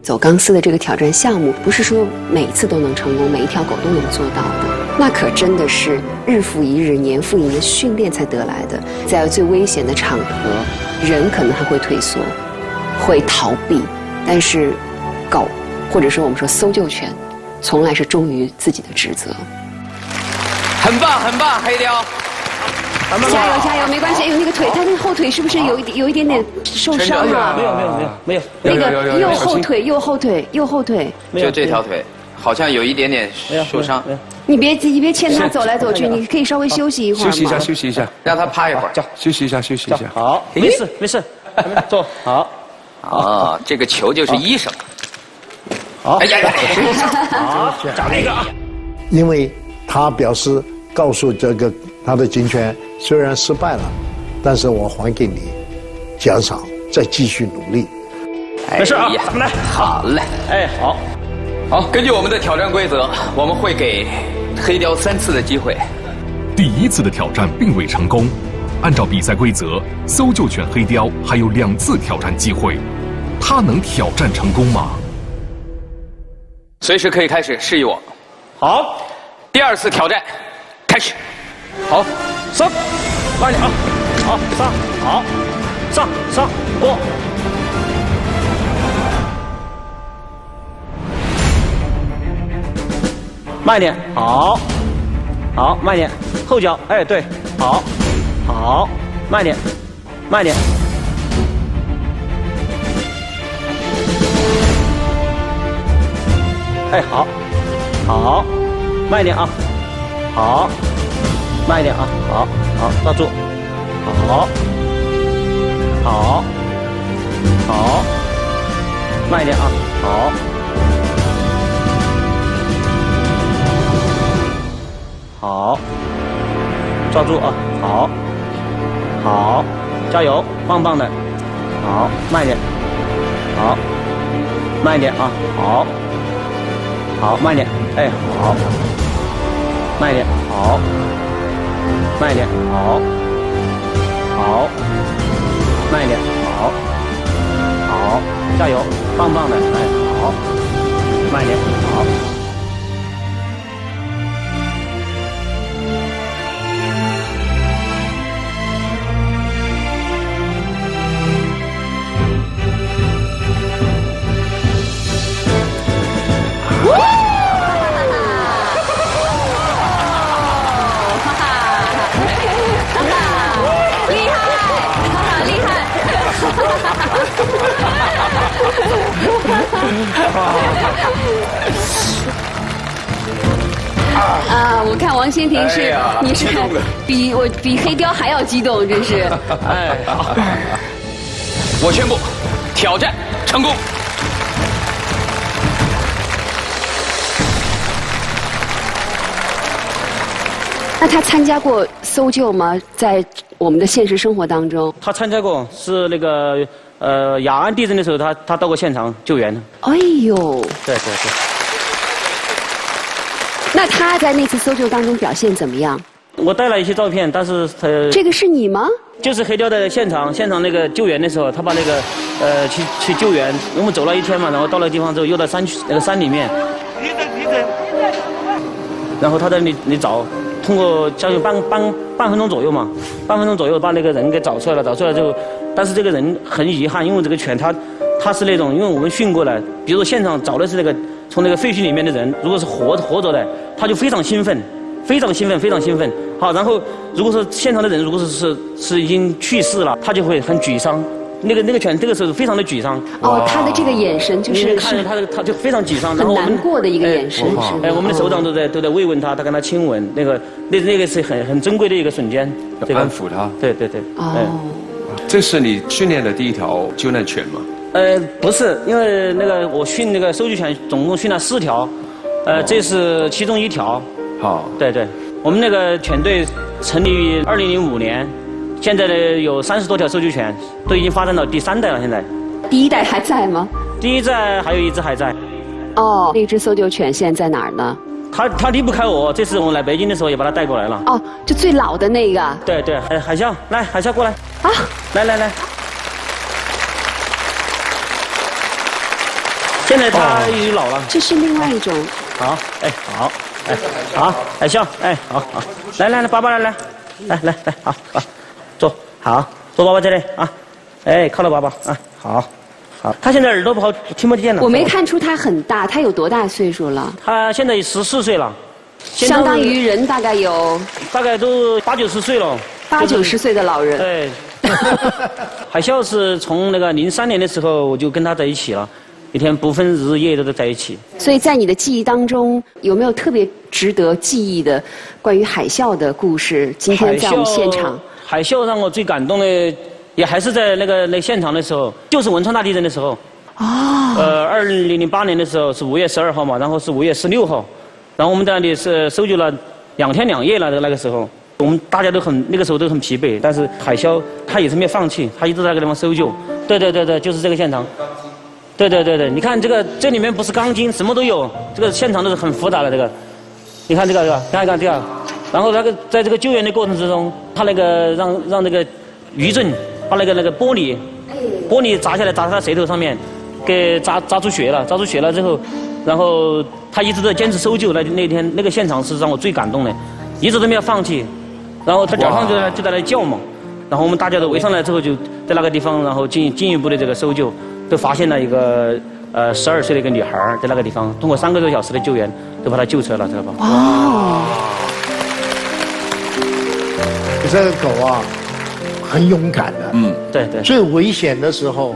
走钢丝的这个挑战项目，不是说每一次都能成功，每一条狗都能做到的，那可真的是日复一日、年复一年训练才得来的。在最危险的场合，人可能还会退缩，会逃避，但是狗，或者说我们说搜救犬，从来是忠于自己的职责。很棒，很棒，黑雕，加油加油，没关系。哎呦，那个腿，他那个后腿是不是有一有一点点受伤啊？没有没有没有没有，那个右后腿右后腿右后腿，就这条腿，好像有一点点受伤。你别急你别牵他走来走去，你可以稍微休息一会儿休息一下，休息一下，让他趴一会儿，叫休息一下，休息一下。好，没事没事，坐好。啊，这个球就是医生。好，哎呀呀，好，找那个啊。因为他表示告诉这个他的金圈，虽然失败了，但是我还给你奖赏，再继续努力。没事啊，咱们来。好嘞，哎，好，好，根据我们的挑战规则，我们会给黑雕三次的机会。第一次的挑战并未成功，按照比赛规则，搜救犬黑雕还有两次挑战机会，它能挑战成功吗？随时可以开始，示意我。好，第二次挑战开始。好，上，慢点啊，好，上，好，上上过。慢一点，好，好，慢点，后脚，哎，对，好，好，慢点，慢点，哎，好，好，慢一点啊，好，慢一点啊，好，好，抓住，好，好，好，慢一点啊，好。好，抓住啊！好，好，加油，棒棒的，好，慢一点，好，慢一点啊！好，好，慢一点，哎，好，慢一点，好，慢一点，好，好，慢一点，好，好，加油，棒棒的，哎，好，慢一点，好。啊！我看王先婷是，你是 比我比黑雕还要激动，真是。哎，好我宣布，挑战成功。那他参加过搜救吗？在我们的现实生活当中，他参加过，是那个呃雅安地震的时候，他他到过现场救援的。哎呦！对对对。那他在那次搜救当中表现怎么样？我带了一些照片，但是他这个是你吗？就是黑雕的现场，现场那个救援的时候，他把那个呃去去救援，我们走了一天嘛，然后到了地方之后，又到山区那个山里面。然后他在那里找。通过将近半半半分钟左右嘛，半分钟左右把那个人给找出来了。找出来之后，但是这个人很遗憾，因为这个犬它它是那种，因为我们训过来，比如说现场找的是那个从那个废墟里面的人，如果是活活着的，他就非常兴奋，非常兴奋，非常兴奋。好，然后如果说现场的人如果是是是已经去世了，他就会很沮丧。那个那个犬这个时候非常的沮丧。哦，他的这个眼神就是看着他的他就非常沮丧，然很后难过的一个眼神。哎，我们的首长都在都在慰问他，他跟他亲吻，那个那那个是很很珍贵的一个瞬间，对吧安抚他。对对对。哎哦。这是你训练的第一条救难犬吗？呃，不是，因为那个我训那个搜救犬总共训了四条，呃，这是其中一条。好。对对，我们那个犬队成立于二零零五年，现在呢有三十多条搜救犬，都已经发展到第三代了。现在。第一代还在吗？第一代还有一只还在。哦，那只搜救犬现在在哪儿呢？它它离不开我，这次我们来北京的时候也把它带过来了。哦，就最老的那个。对对，哎，海啸，来，海啸过来。啊。来来来。现在它已经老了。这是另外一种。好，哎，好，哎，好，海啸，哎，好好，来来来，爸爸来来，来来来，好好，坐，好，坐爸爸这里啊，哎，靠到爸爸啊，好，好，他现在耳朵不好，听不见了。我没看出他很大，他有多大岁数了？他现在十四岁了，相当于人大概有大概都八九十岁了。八九十岁的老人。对。海啸是从那个零三年的时候我就跟他在一起了，一天不分日夜都在一起。所以在你的记忆当中，有没有特别值得记忆的关于海啸的故事？今天在我们现场。海啸让我最感动的，也还是在那个那现场的时候，就是汶川大地震的时候。哦。呃，二零零八年的时候是五月十二号嘛，然后是五月十六号，然后我们在那里是搜救了两天两夜了的那个时候，我们大家都很那个时候都很疲惫，但是海啸他也是没有放弃，他一直在那个地方搜救。对对对对，就是这个现场。对对对对，你看这个这里面不是钢筋，什么都有，这个现场都是很复杂的这个。你看这个是吧？看一看这个，然后那个在这个救援的过程之中，他那个让让那个余震把那个那个玻璃玻璃砸下来砸在他舌头上面，给砸砸出血了，砸出血了之后，然后他一直在坚持搜救。那那天那个现场是让我最感动的，一直都没有放弃。然后他脚上就在就在那里叫嘛，然后我们大家都围上来之后，就在那个地方，然后进进一步的这个搜救，都发现了一个呃十二岁的一个女孩儿在那个地方，通过三个多小时的救援，都把她救出来了，知道吧？哦。这个狗啊，很勇敢的。嗯，对对。最危险的时候，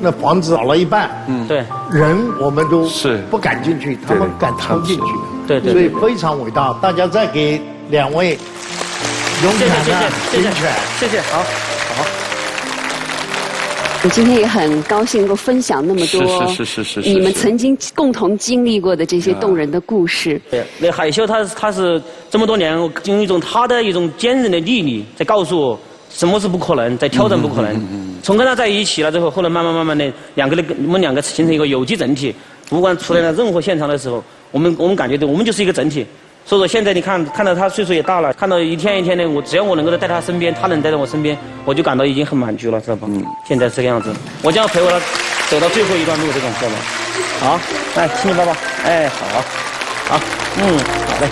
那房子倒了一半，嗯，对。人我们都是不敢进去，他们敢冲进去。对对。所以非常伟大，大家再给两位勇谢谢谢敢的谢谢谢警犬。谢谢好好。我今天也很高兴能够分享那么多是是是是是你们曾经共同经历过的这些动人的故事。对，那海啸他他是这么多年用一种他的一种坚韧的毅力，在告诉我什么是不可能，在挑战不可能。从跟他在一起了之后，后来慢慢慢慢的，两个人我们两个形成一个有机整体。不管出现在任何现场的时候，我们我们感觉到我们就是一个整体。所以说现在你看看到他岁数也大了，看到一天一天的，我只要我能够在他身边，他能待在我身边，我就感到已经很满足了，知道吧？嗯。现在是这个样子，我将要陪我他走到最后一段路，这种知道吧？好，来亲亲爸爸，哎，好，好，嗯，好嘞。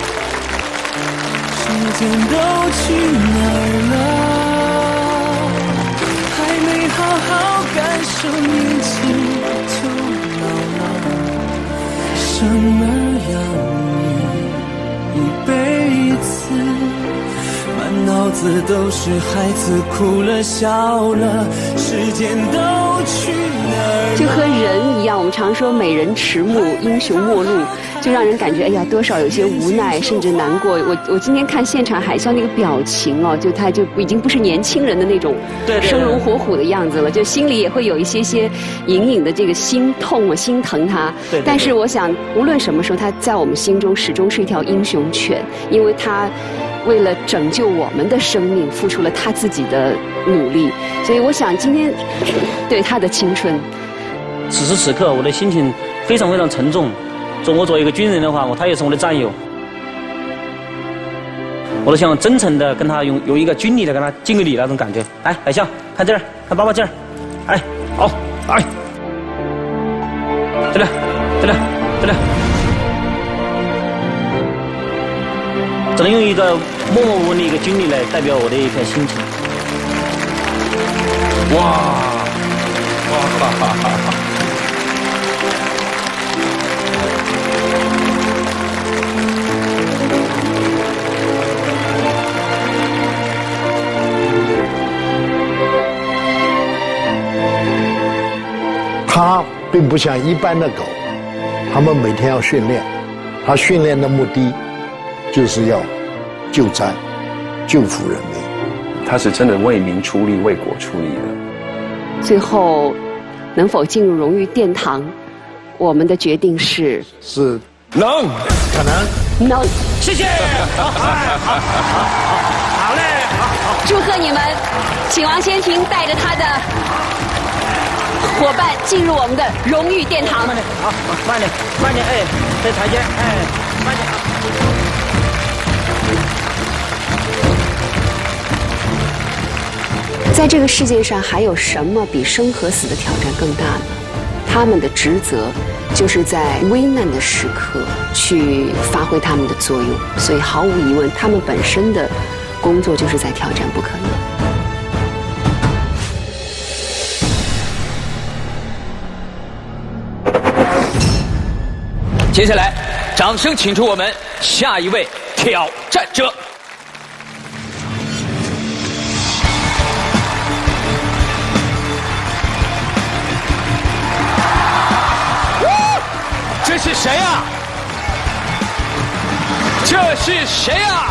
时间都去哪儿了？还没好好感受年轻就老了，什么让你一辈子满脑子都是孩子哭了笑了，时间都去哪儿了？就和人一样，我们常说美人迟暮，英雄末路，就让人感觉哎呀，多少有些无奈，甚至难过。我我今天看现场海啸那个表情哦，就他就已经不是年轻人的那种生龙活虎的样子了，就心里也会有一些些隐隐的这个心痛啊，心疼他。对对对但是我想，无论什么时候，他在我们心中始终是一条英雄犬，因为他。为了拯救我们的生命，付出了他自己的努力，所以我想今天对他的青春，此时此刻，我的心情非常非常沉重。做我作为一个军人的话，我他也是我的战友，我都想真诚的跟他用用一个军礼的跟他敬个礼那种感觉。来，海啸，看这儿，看爸爸这儿，哎，好，哎，这里，这里，这里。只能用一个默默无闻的一个军礼来代表我的一片心情。哇，哇哈哈哈哈！不像一般的狗，它们每天要训练，它训练的目的就是要救灾、救扶人民。他是真的为民出力、为国出力的。最后能否进入荣誉殿堂，我们的决定是是能，可能。能。谢谢。好，好，好，好嘞，好好。祝贺你们，请王先婷带着他的伙伴进入我们的荣誉殿堂。慢点，好，慢点，慢点，哎，这台阶，哎，慢点啊。在这个世界上，还有什么比生和死的挑战更大呢？他们的职责就是在危难的时刻去发挥他们的作用，所以毫无疑问，他们本身的工作就是在挑战不可能。接下来，掌声请出我们下一位挑战者。这是谁呀、这是谁呀、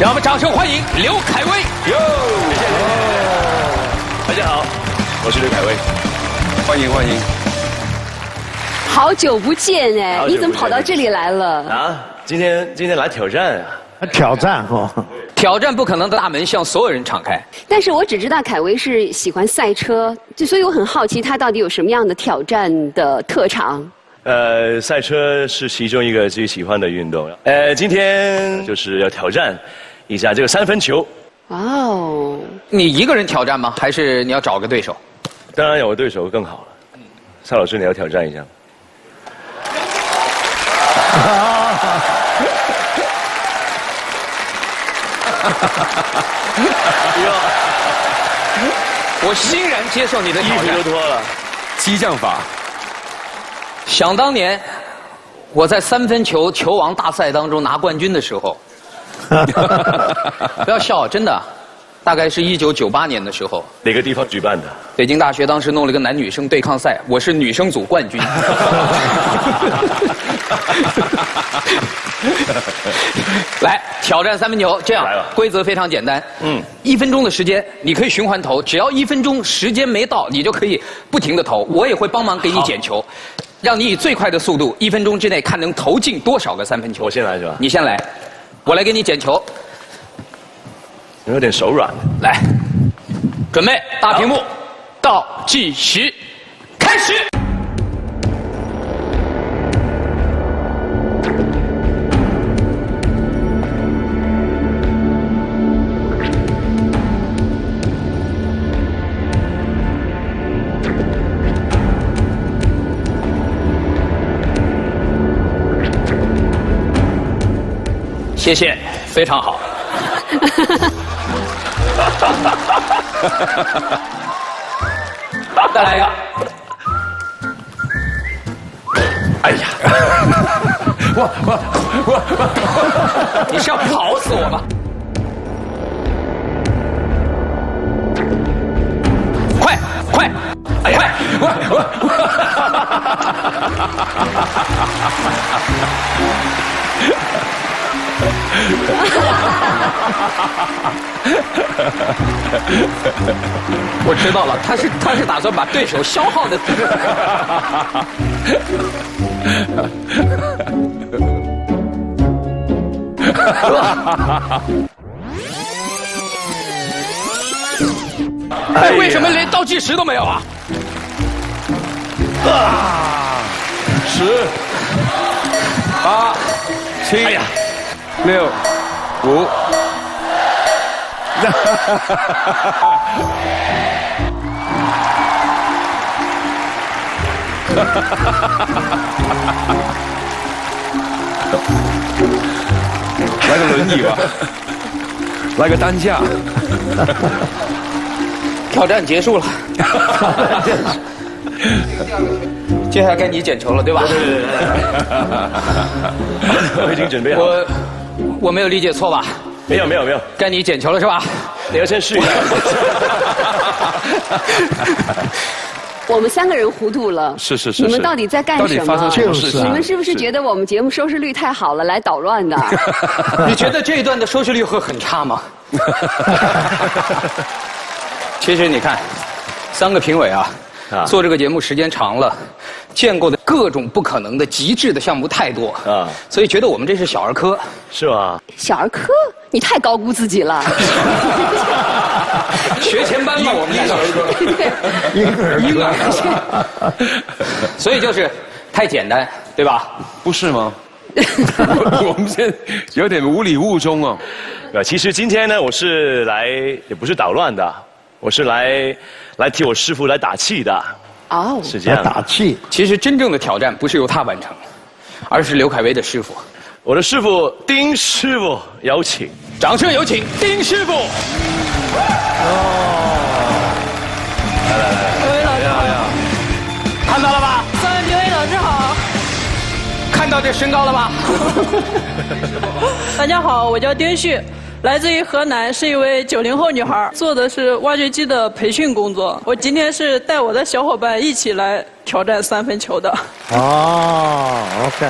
让我们掌声欢迎刘恺威。哟，谢谢大家好，我是刘恺威，欢迎欢迎。好久不见哎，你怎么跑到这里来了？啊，今天今天来挑战啊！挑战哦，挑战不可能的大门向所有人敞开。但是我只知道凯威是喜欢赛车，就所以我很好奇他到底有什么样的挑战的特长。呃，赛车是其中一个最喜欢的运动。呃，今天就是要挑战一下这个三分球。哇哦！你一个人挑战吗？还是你要找个对手？当然有个对手更好了。蔡老师，你要挑战一下。我欣然接受你的。衣服都脱了，激将法。想当年，我在三分球球王大赛当中拿冠军的时候，不要笑，真的，大概是一九九八年的时候，哪个地方举办的？北京大学当时弄了一个男女生对抗赛，我是女生组冠军。来挑战三分球，这样规则非常简单。嗯，一分钟的时间，你可以循环投，只要一分钟时间没到，你就可以不停的投，我也会帮忙给你捡球，让你以最快的速度，一分钟之内看能投进多少个三分球。我先来是吧？你先来，我来给你捡球。有点手软。来，准备，大屏幕，倒计时，开始。谢谢，非常好。再来一个。哎呀，我我我我，你是要跑死我吗？快快，哎呀，我我我 知道了，他是他是打算把对手消耗的。哎，为什么连倒计时都没有啊？啊，十、八、七、六、五。来个轮椅吧，来个担架。挑战结束了。接下来该你捡球了，对吧？对对对 我已经准备好了。我我没有理解错吧？没有没有没有，该你捡球了是吧？你要先试一下。我们三个人糊涂了。是是是你们到底在干什么？什么事情你们是不是觉得我们节目收视率太好了，来捣乱的？你觉得这一段的收视率会很差吗？其实你看，三个评委啊，做这个节目时间长了，见过的各种不可能的极致的项目太多啊，所以觉得我们这是小儿科，是吧？小儿科，你太高估自己了。学前班嘛，我们是小儿科，婴儿婴儿科，所以就是太简单，对吧？不是吗？我们现在有点无礼物中哦。呃，其实今天呢，我是来也不是捣乱的，我是来来替我师傅来打气的。哦，是这样的。打气。其实真正的挑战不是由他完成，而是刘恺威的师傅。我的师傅丁师傅，有请，掌声有请丁师傅。哦来来来，各位老师好，看到了吧？三位评委老师好，看到这身高了吧？大家好，我叫丁旭，来自于河南，是一位九零后女孩，做的是挖掘机的培训工作。我今天是带我的小伙伴一起来挑战三分球的。哦，OK。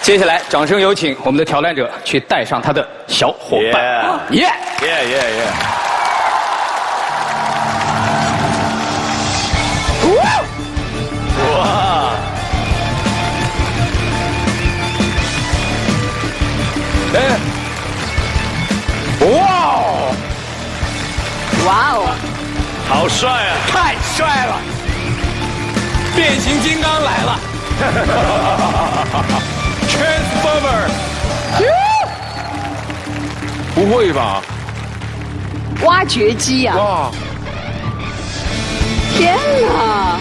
接下来，掌声有请我们的挑战者去带上他的小伙伴。耶！耶耶耶！哇哦！好帅啊！太帅了！变形金刚来了！Transformer！不会吧？挖掘机呀、哇！天哪！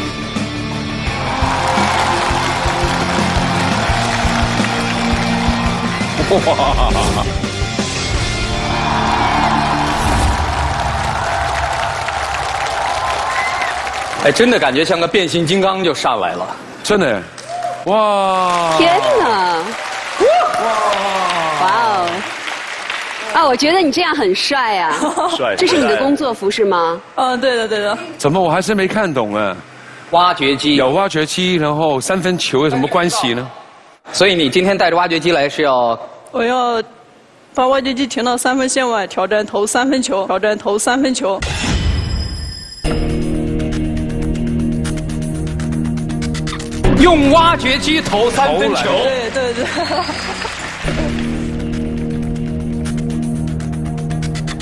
哇！哎，真的感觉像个变形金刚就上来了，真的，哇！天哪！哇哦！啊，我觉得你这样很帅啊！帅这是你的工作服是吗？嗯，对的，对的。怎么我还是没看懂啊？挖掘机有挖掘机，然后三分球有什么关系呢？所以你今天带着挖掘机来是要我要把挖掘机停到三分线外，挑战投三分球，挑战投三分球。用挖掘机投三分球。对对对。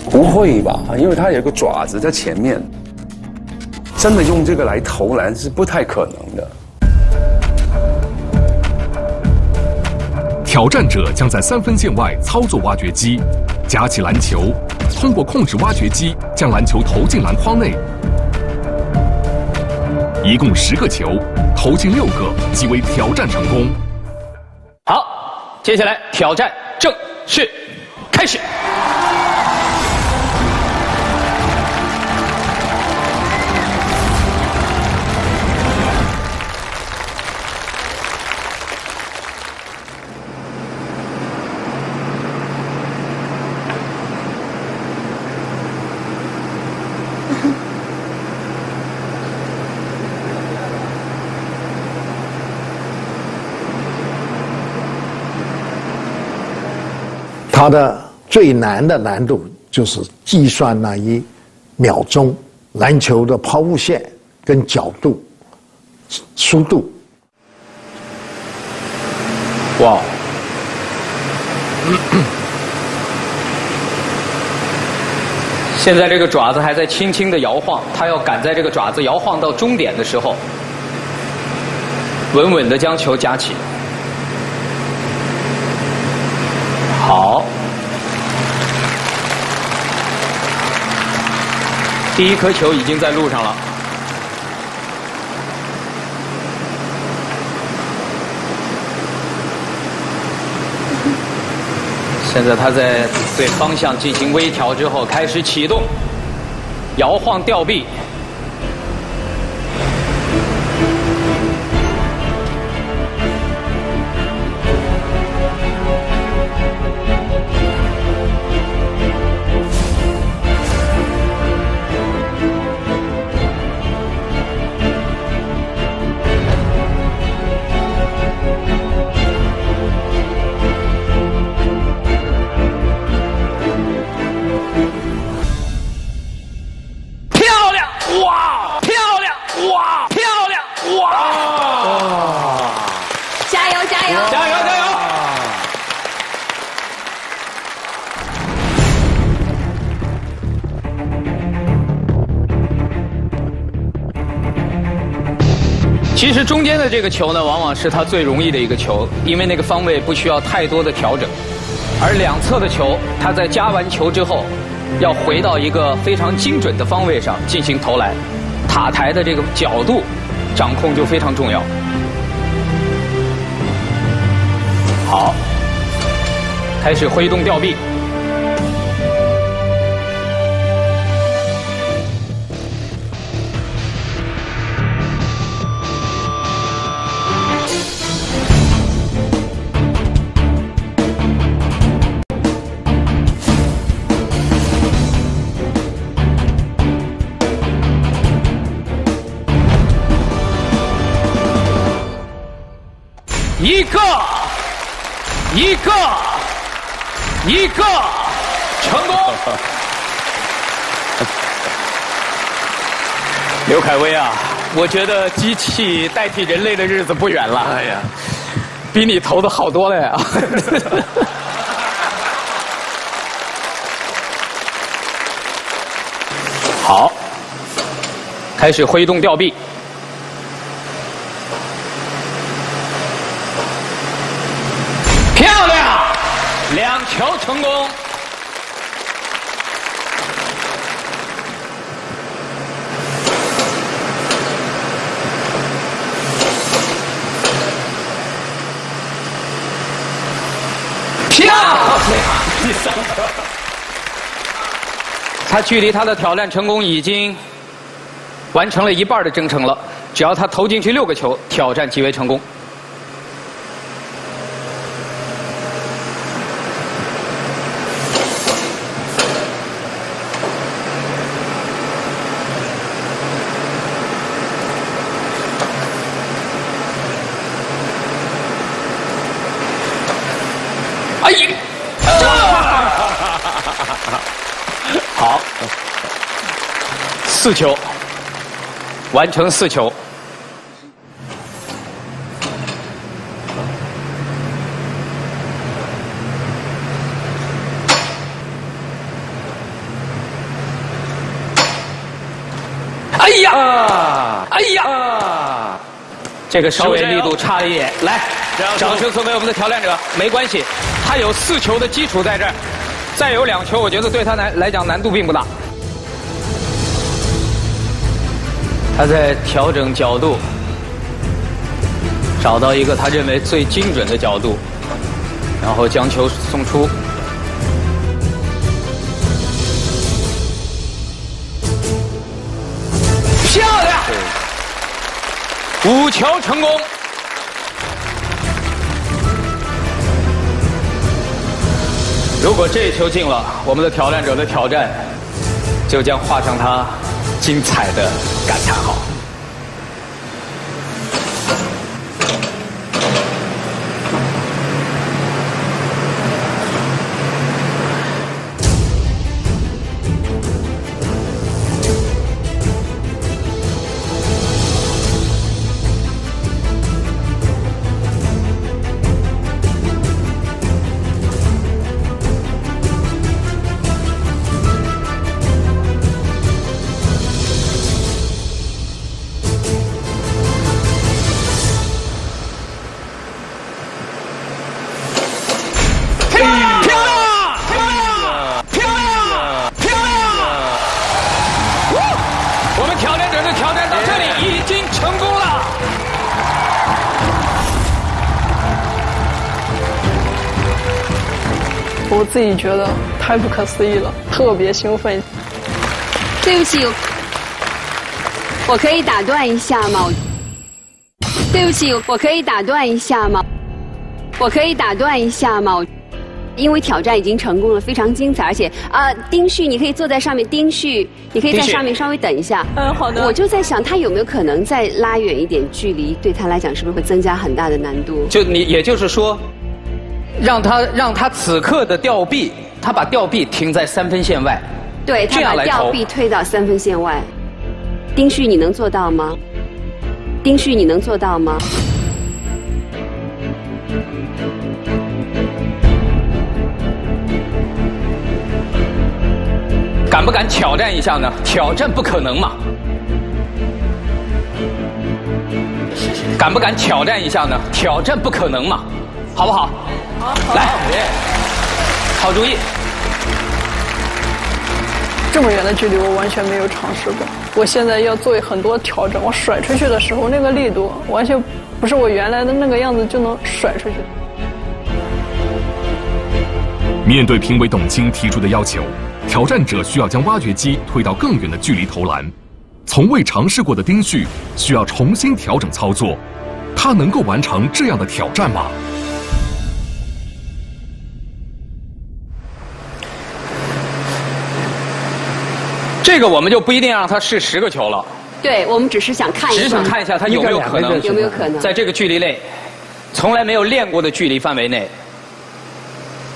不会吧？因为它有个爪子在前面，真的用这个来投篮是不太可能的。挑战者将在三分线外操作挖掘机，夹起篮球，通过控制挖掘机将篮球投进篮筐内。一共十个球，投进六个即为挑战成功。好，接下来挑战正式开始。它的最难的难度就是计算那一秒钟篮球的抛物线跟角度、速度。哇！现在这个爪子还在轻轻的摇晃，它要赶在这个爪子摇晃到终点的时候，稳稳的将球夹起。好，第一颗球已经在路上了。现在他在对方向进行微调之后，开始启动，摇晃吊臂。中间的这个球呢，往往是他最容易的一个球，因为那个方位不需要太多的调整，而两侧的球，他在加完球之后，要回到一个非常精准的方位上进行投篮，塔台的这个角度掌控就非常重要。好，开始挥动吊臂。个，一个，一个，成功。刘恺威啊，我觉得机器代替人类的日子不远了。哎呀，比你投的好多了呀。好，开始挥动吊臂。漂亮，两球成功。漂亮，第三个。他距离他的挑战成功已经完成了一半的征程了，只要他投进去六个球，挑战即为成功。哎呀，好，四球，完成四球。哎呀，哎呀，这个稍微力度差了一点，来，掌声送给我们的挑战者。没关系，他有四球的基础在这儿，再有两球，我觉得对他来来讲难度并不大。他在调整角度，找到一个他认为最精准的角度，然后将球送出。漂亮，五球成功。如果这球进了，我们的挑战者的挑战就将画上他精彩的感叹号。觉得太不可思议了，特别兴奋。对不起，我可以打断一下吗？对不起，我可以打断一下吗？我可以打断一下吗？因为挑战已经成功了，非常精彩，而且啊，丁旭，你可以坐在上面，丁旭，你可以在上面稍微等一下。嗯好的我就在想，他有没有可能再拉远一点距离，对他来讲是不是会增加很大的难度？就你，也就是说，让他让他此刻的吊臂，他把吊臂停在三分线外，对他把吊臂推到三分线外。丁旭，你能做到吗？丁旭，你能做到吗？敢不敢挑战一下呢？挑战不可能嘛。敢不敢挑战一下呢？挑战不可能嘛，好不好？好，来，好主意。这么远的距离我完全没有尝试过，我现在要做很多调整。我甩出去的时候那个力度完全不是我原来的那个样子就能甩出去。面对评委董卿提出的要求，挑战者需要将挖掘机推到更远的距离投篮。从未尝试过的丁旭需要重新调整操作，他能够完成这样的挑战吗？这个我们就不一定让他试十个球了，对我们只是想看一下，只想看一下他有没有可能，有没有可能？在这个距离内，从来没有练过的距离范围内，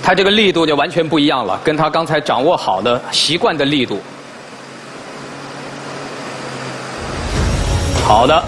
他这个力度就完全不一样了，跟他刚才掌握好的习惯的力度。好的。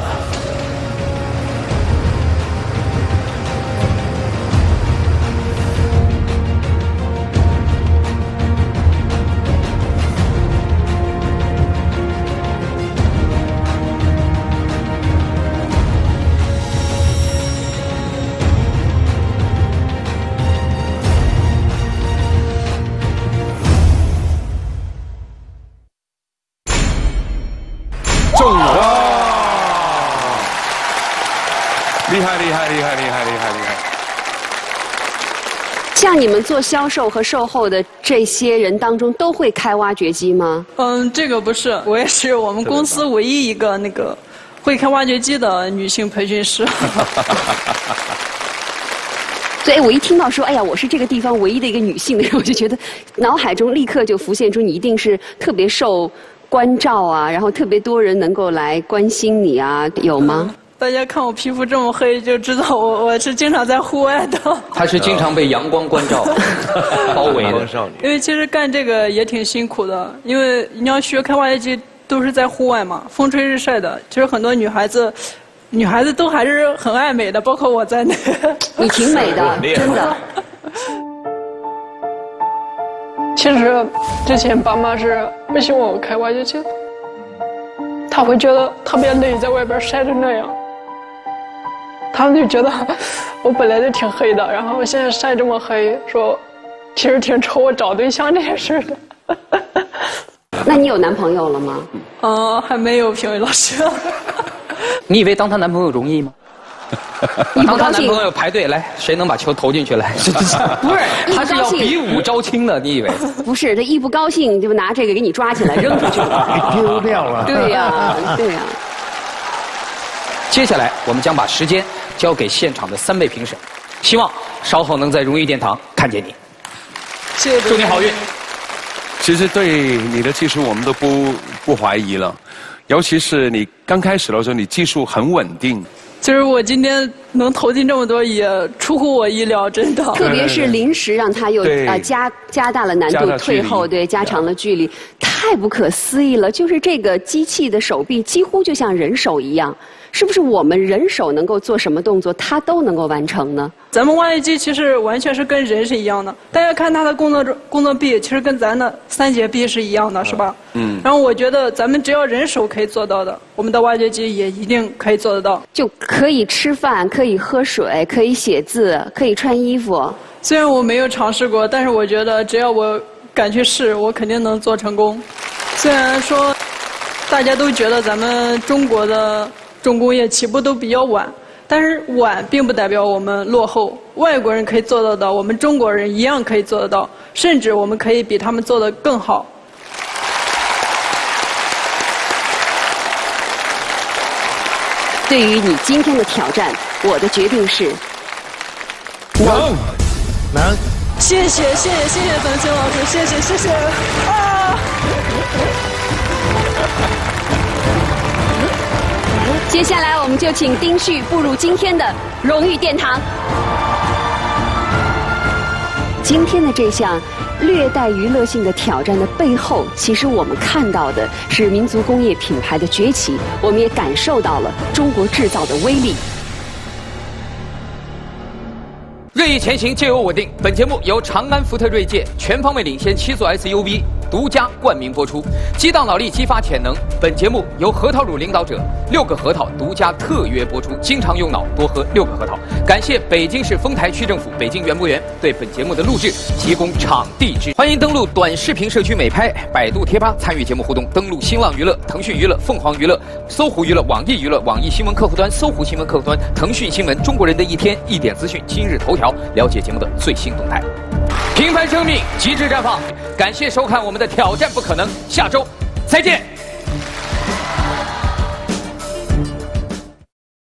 像你们做销售和售后的这些人当中，都会开挖掘机吗？嗯，这个不是，我也是我们公司唯一一个那个会开挖掘机的女性培训师。所以，我一听到说，哎呀，我是这个地方唯一的一个女性的时候，我就觉得脑海中立刻就浮现出你一定是特别受关照啊，然后特别多人能够来关心你啊，有吗？大家看我皮肤这么黑，就知道我我是经常在户外的。他是经常被阳光关照、包围的。因为其实干这个也挺辛苦的，因为你要学开挖掘机，都是在户外嘛，风吹日晒的。其实很多女孩子，女孩子都还是很爱美的，包括我在内。你挺美的，真的。其实之前爸妈是不希望我开挖掘机，他会觉得特别累，在外边晒成那样。他们就觉得我本来就挺黑的，然后现在晒这么黑，说其实挺愁我找对象这件事的。那你有男朋友了吗？嗯，还没有，评委老师。你以为当她男朋友容易吗？当她男朋？友排队来，谁能把球投进去来？不是 他是要比武招亲的，你以为？不是，他一不高兴就拿这个给你抓起来扔出去了，丢掉了。对呀，对呀。接下来，我们将把时间交给现场的三位评审，希望稍后能在荣誉殿堂看见你。谢谢。祝你好运。其实对你的技术我们都不不怀疑了，尤其是你刚开始的时候，你技术很稳定。就是我今天能投进这么多，也出乎我意料，真的。特别是临时让他又对啊加加大了难度，退后对加长了距离，太不可思议了。就是这个机器的手臂几乎就像人手一样，是不是我们人手能够做什么动作，它都能够完成呢？咱们挖掘机其实完全是跟人是一样的，大家看它的工作工作臂，其实跟咱的三节臂是一样的，是吧？嗯然后我觉得咱们只要人手可以做到的，我们的挖掘机也一定可以做得到。就可以吃饭，可以喝水，可以写字，可以穿衣服。虽然我没有尝试过，但是我觉得只要我敢去试，我肯定能做成功。虽然说大家都觉得咱们中国的重工业起步都比较晚，但是晚并不代表我们落后。外国人可以做得到，我们中国人一样可以做得到，甚至我们可以比他们做得更好。对于你今天的挑战，我的决定是能能。谢谢谢谢谢谢董卿老师，谢谢谢谢啊！接下来，我们就请丁旭步入今天的荣誉殿堂。今天的这项略带娱乐性的挑战的背后，其实我们看到的是民族工业品牌的崛起，我们也感受到了中国制造的威力。锐意前行，皆有我定。本节目由长安福特锐界全方位领先七座 SUV 独家冠名播出。激荡脑力，激发潜能。本节目由核桃乳领导者六个核桃独家特约播出。经常用脑，多喝六个核桃。感谢北京市丰台区政府北京园博园对本节目的录制提供场地支持。欢迎登录短视频社区美拍、百度贴吧参与节目互动。登录新浪娱乐、腾讯娱乐、凤凰娱乐、搜狐娱乐、网易娱乐、网易新闻客户端、搜狐新闻客户端、腾讯新闻、中国人的一天、一点资讯、今日头条了解节目的最新动态。平凡生命，极致绽放。感谢收看我们的挑战不可能，下周再见。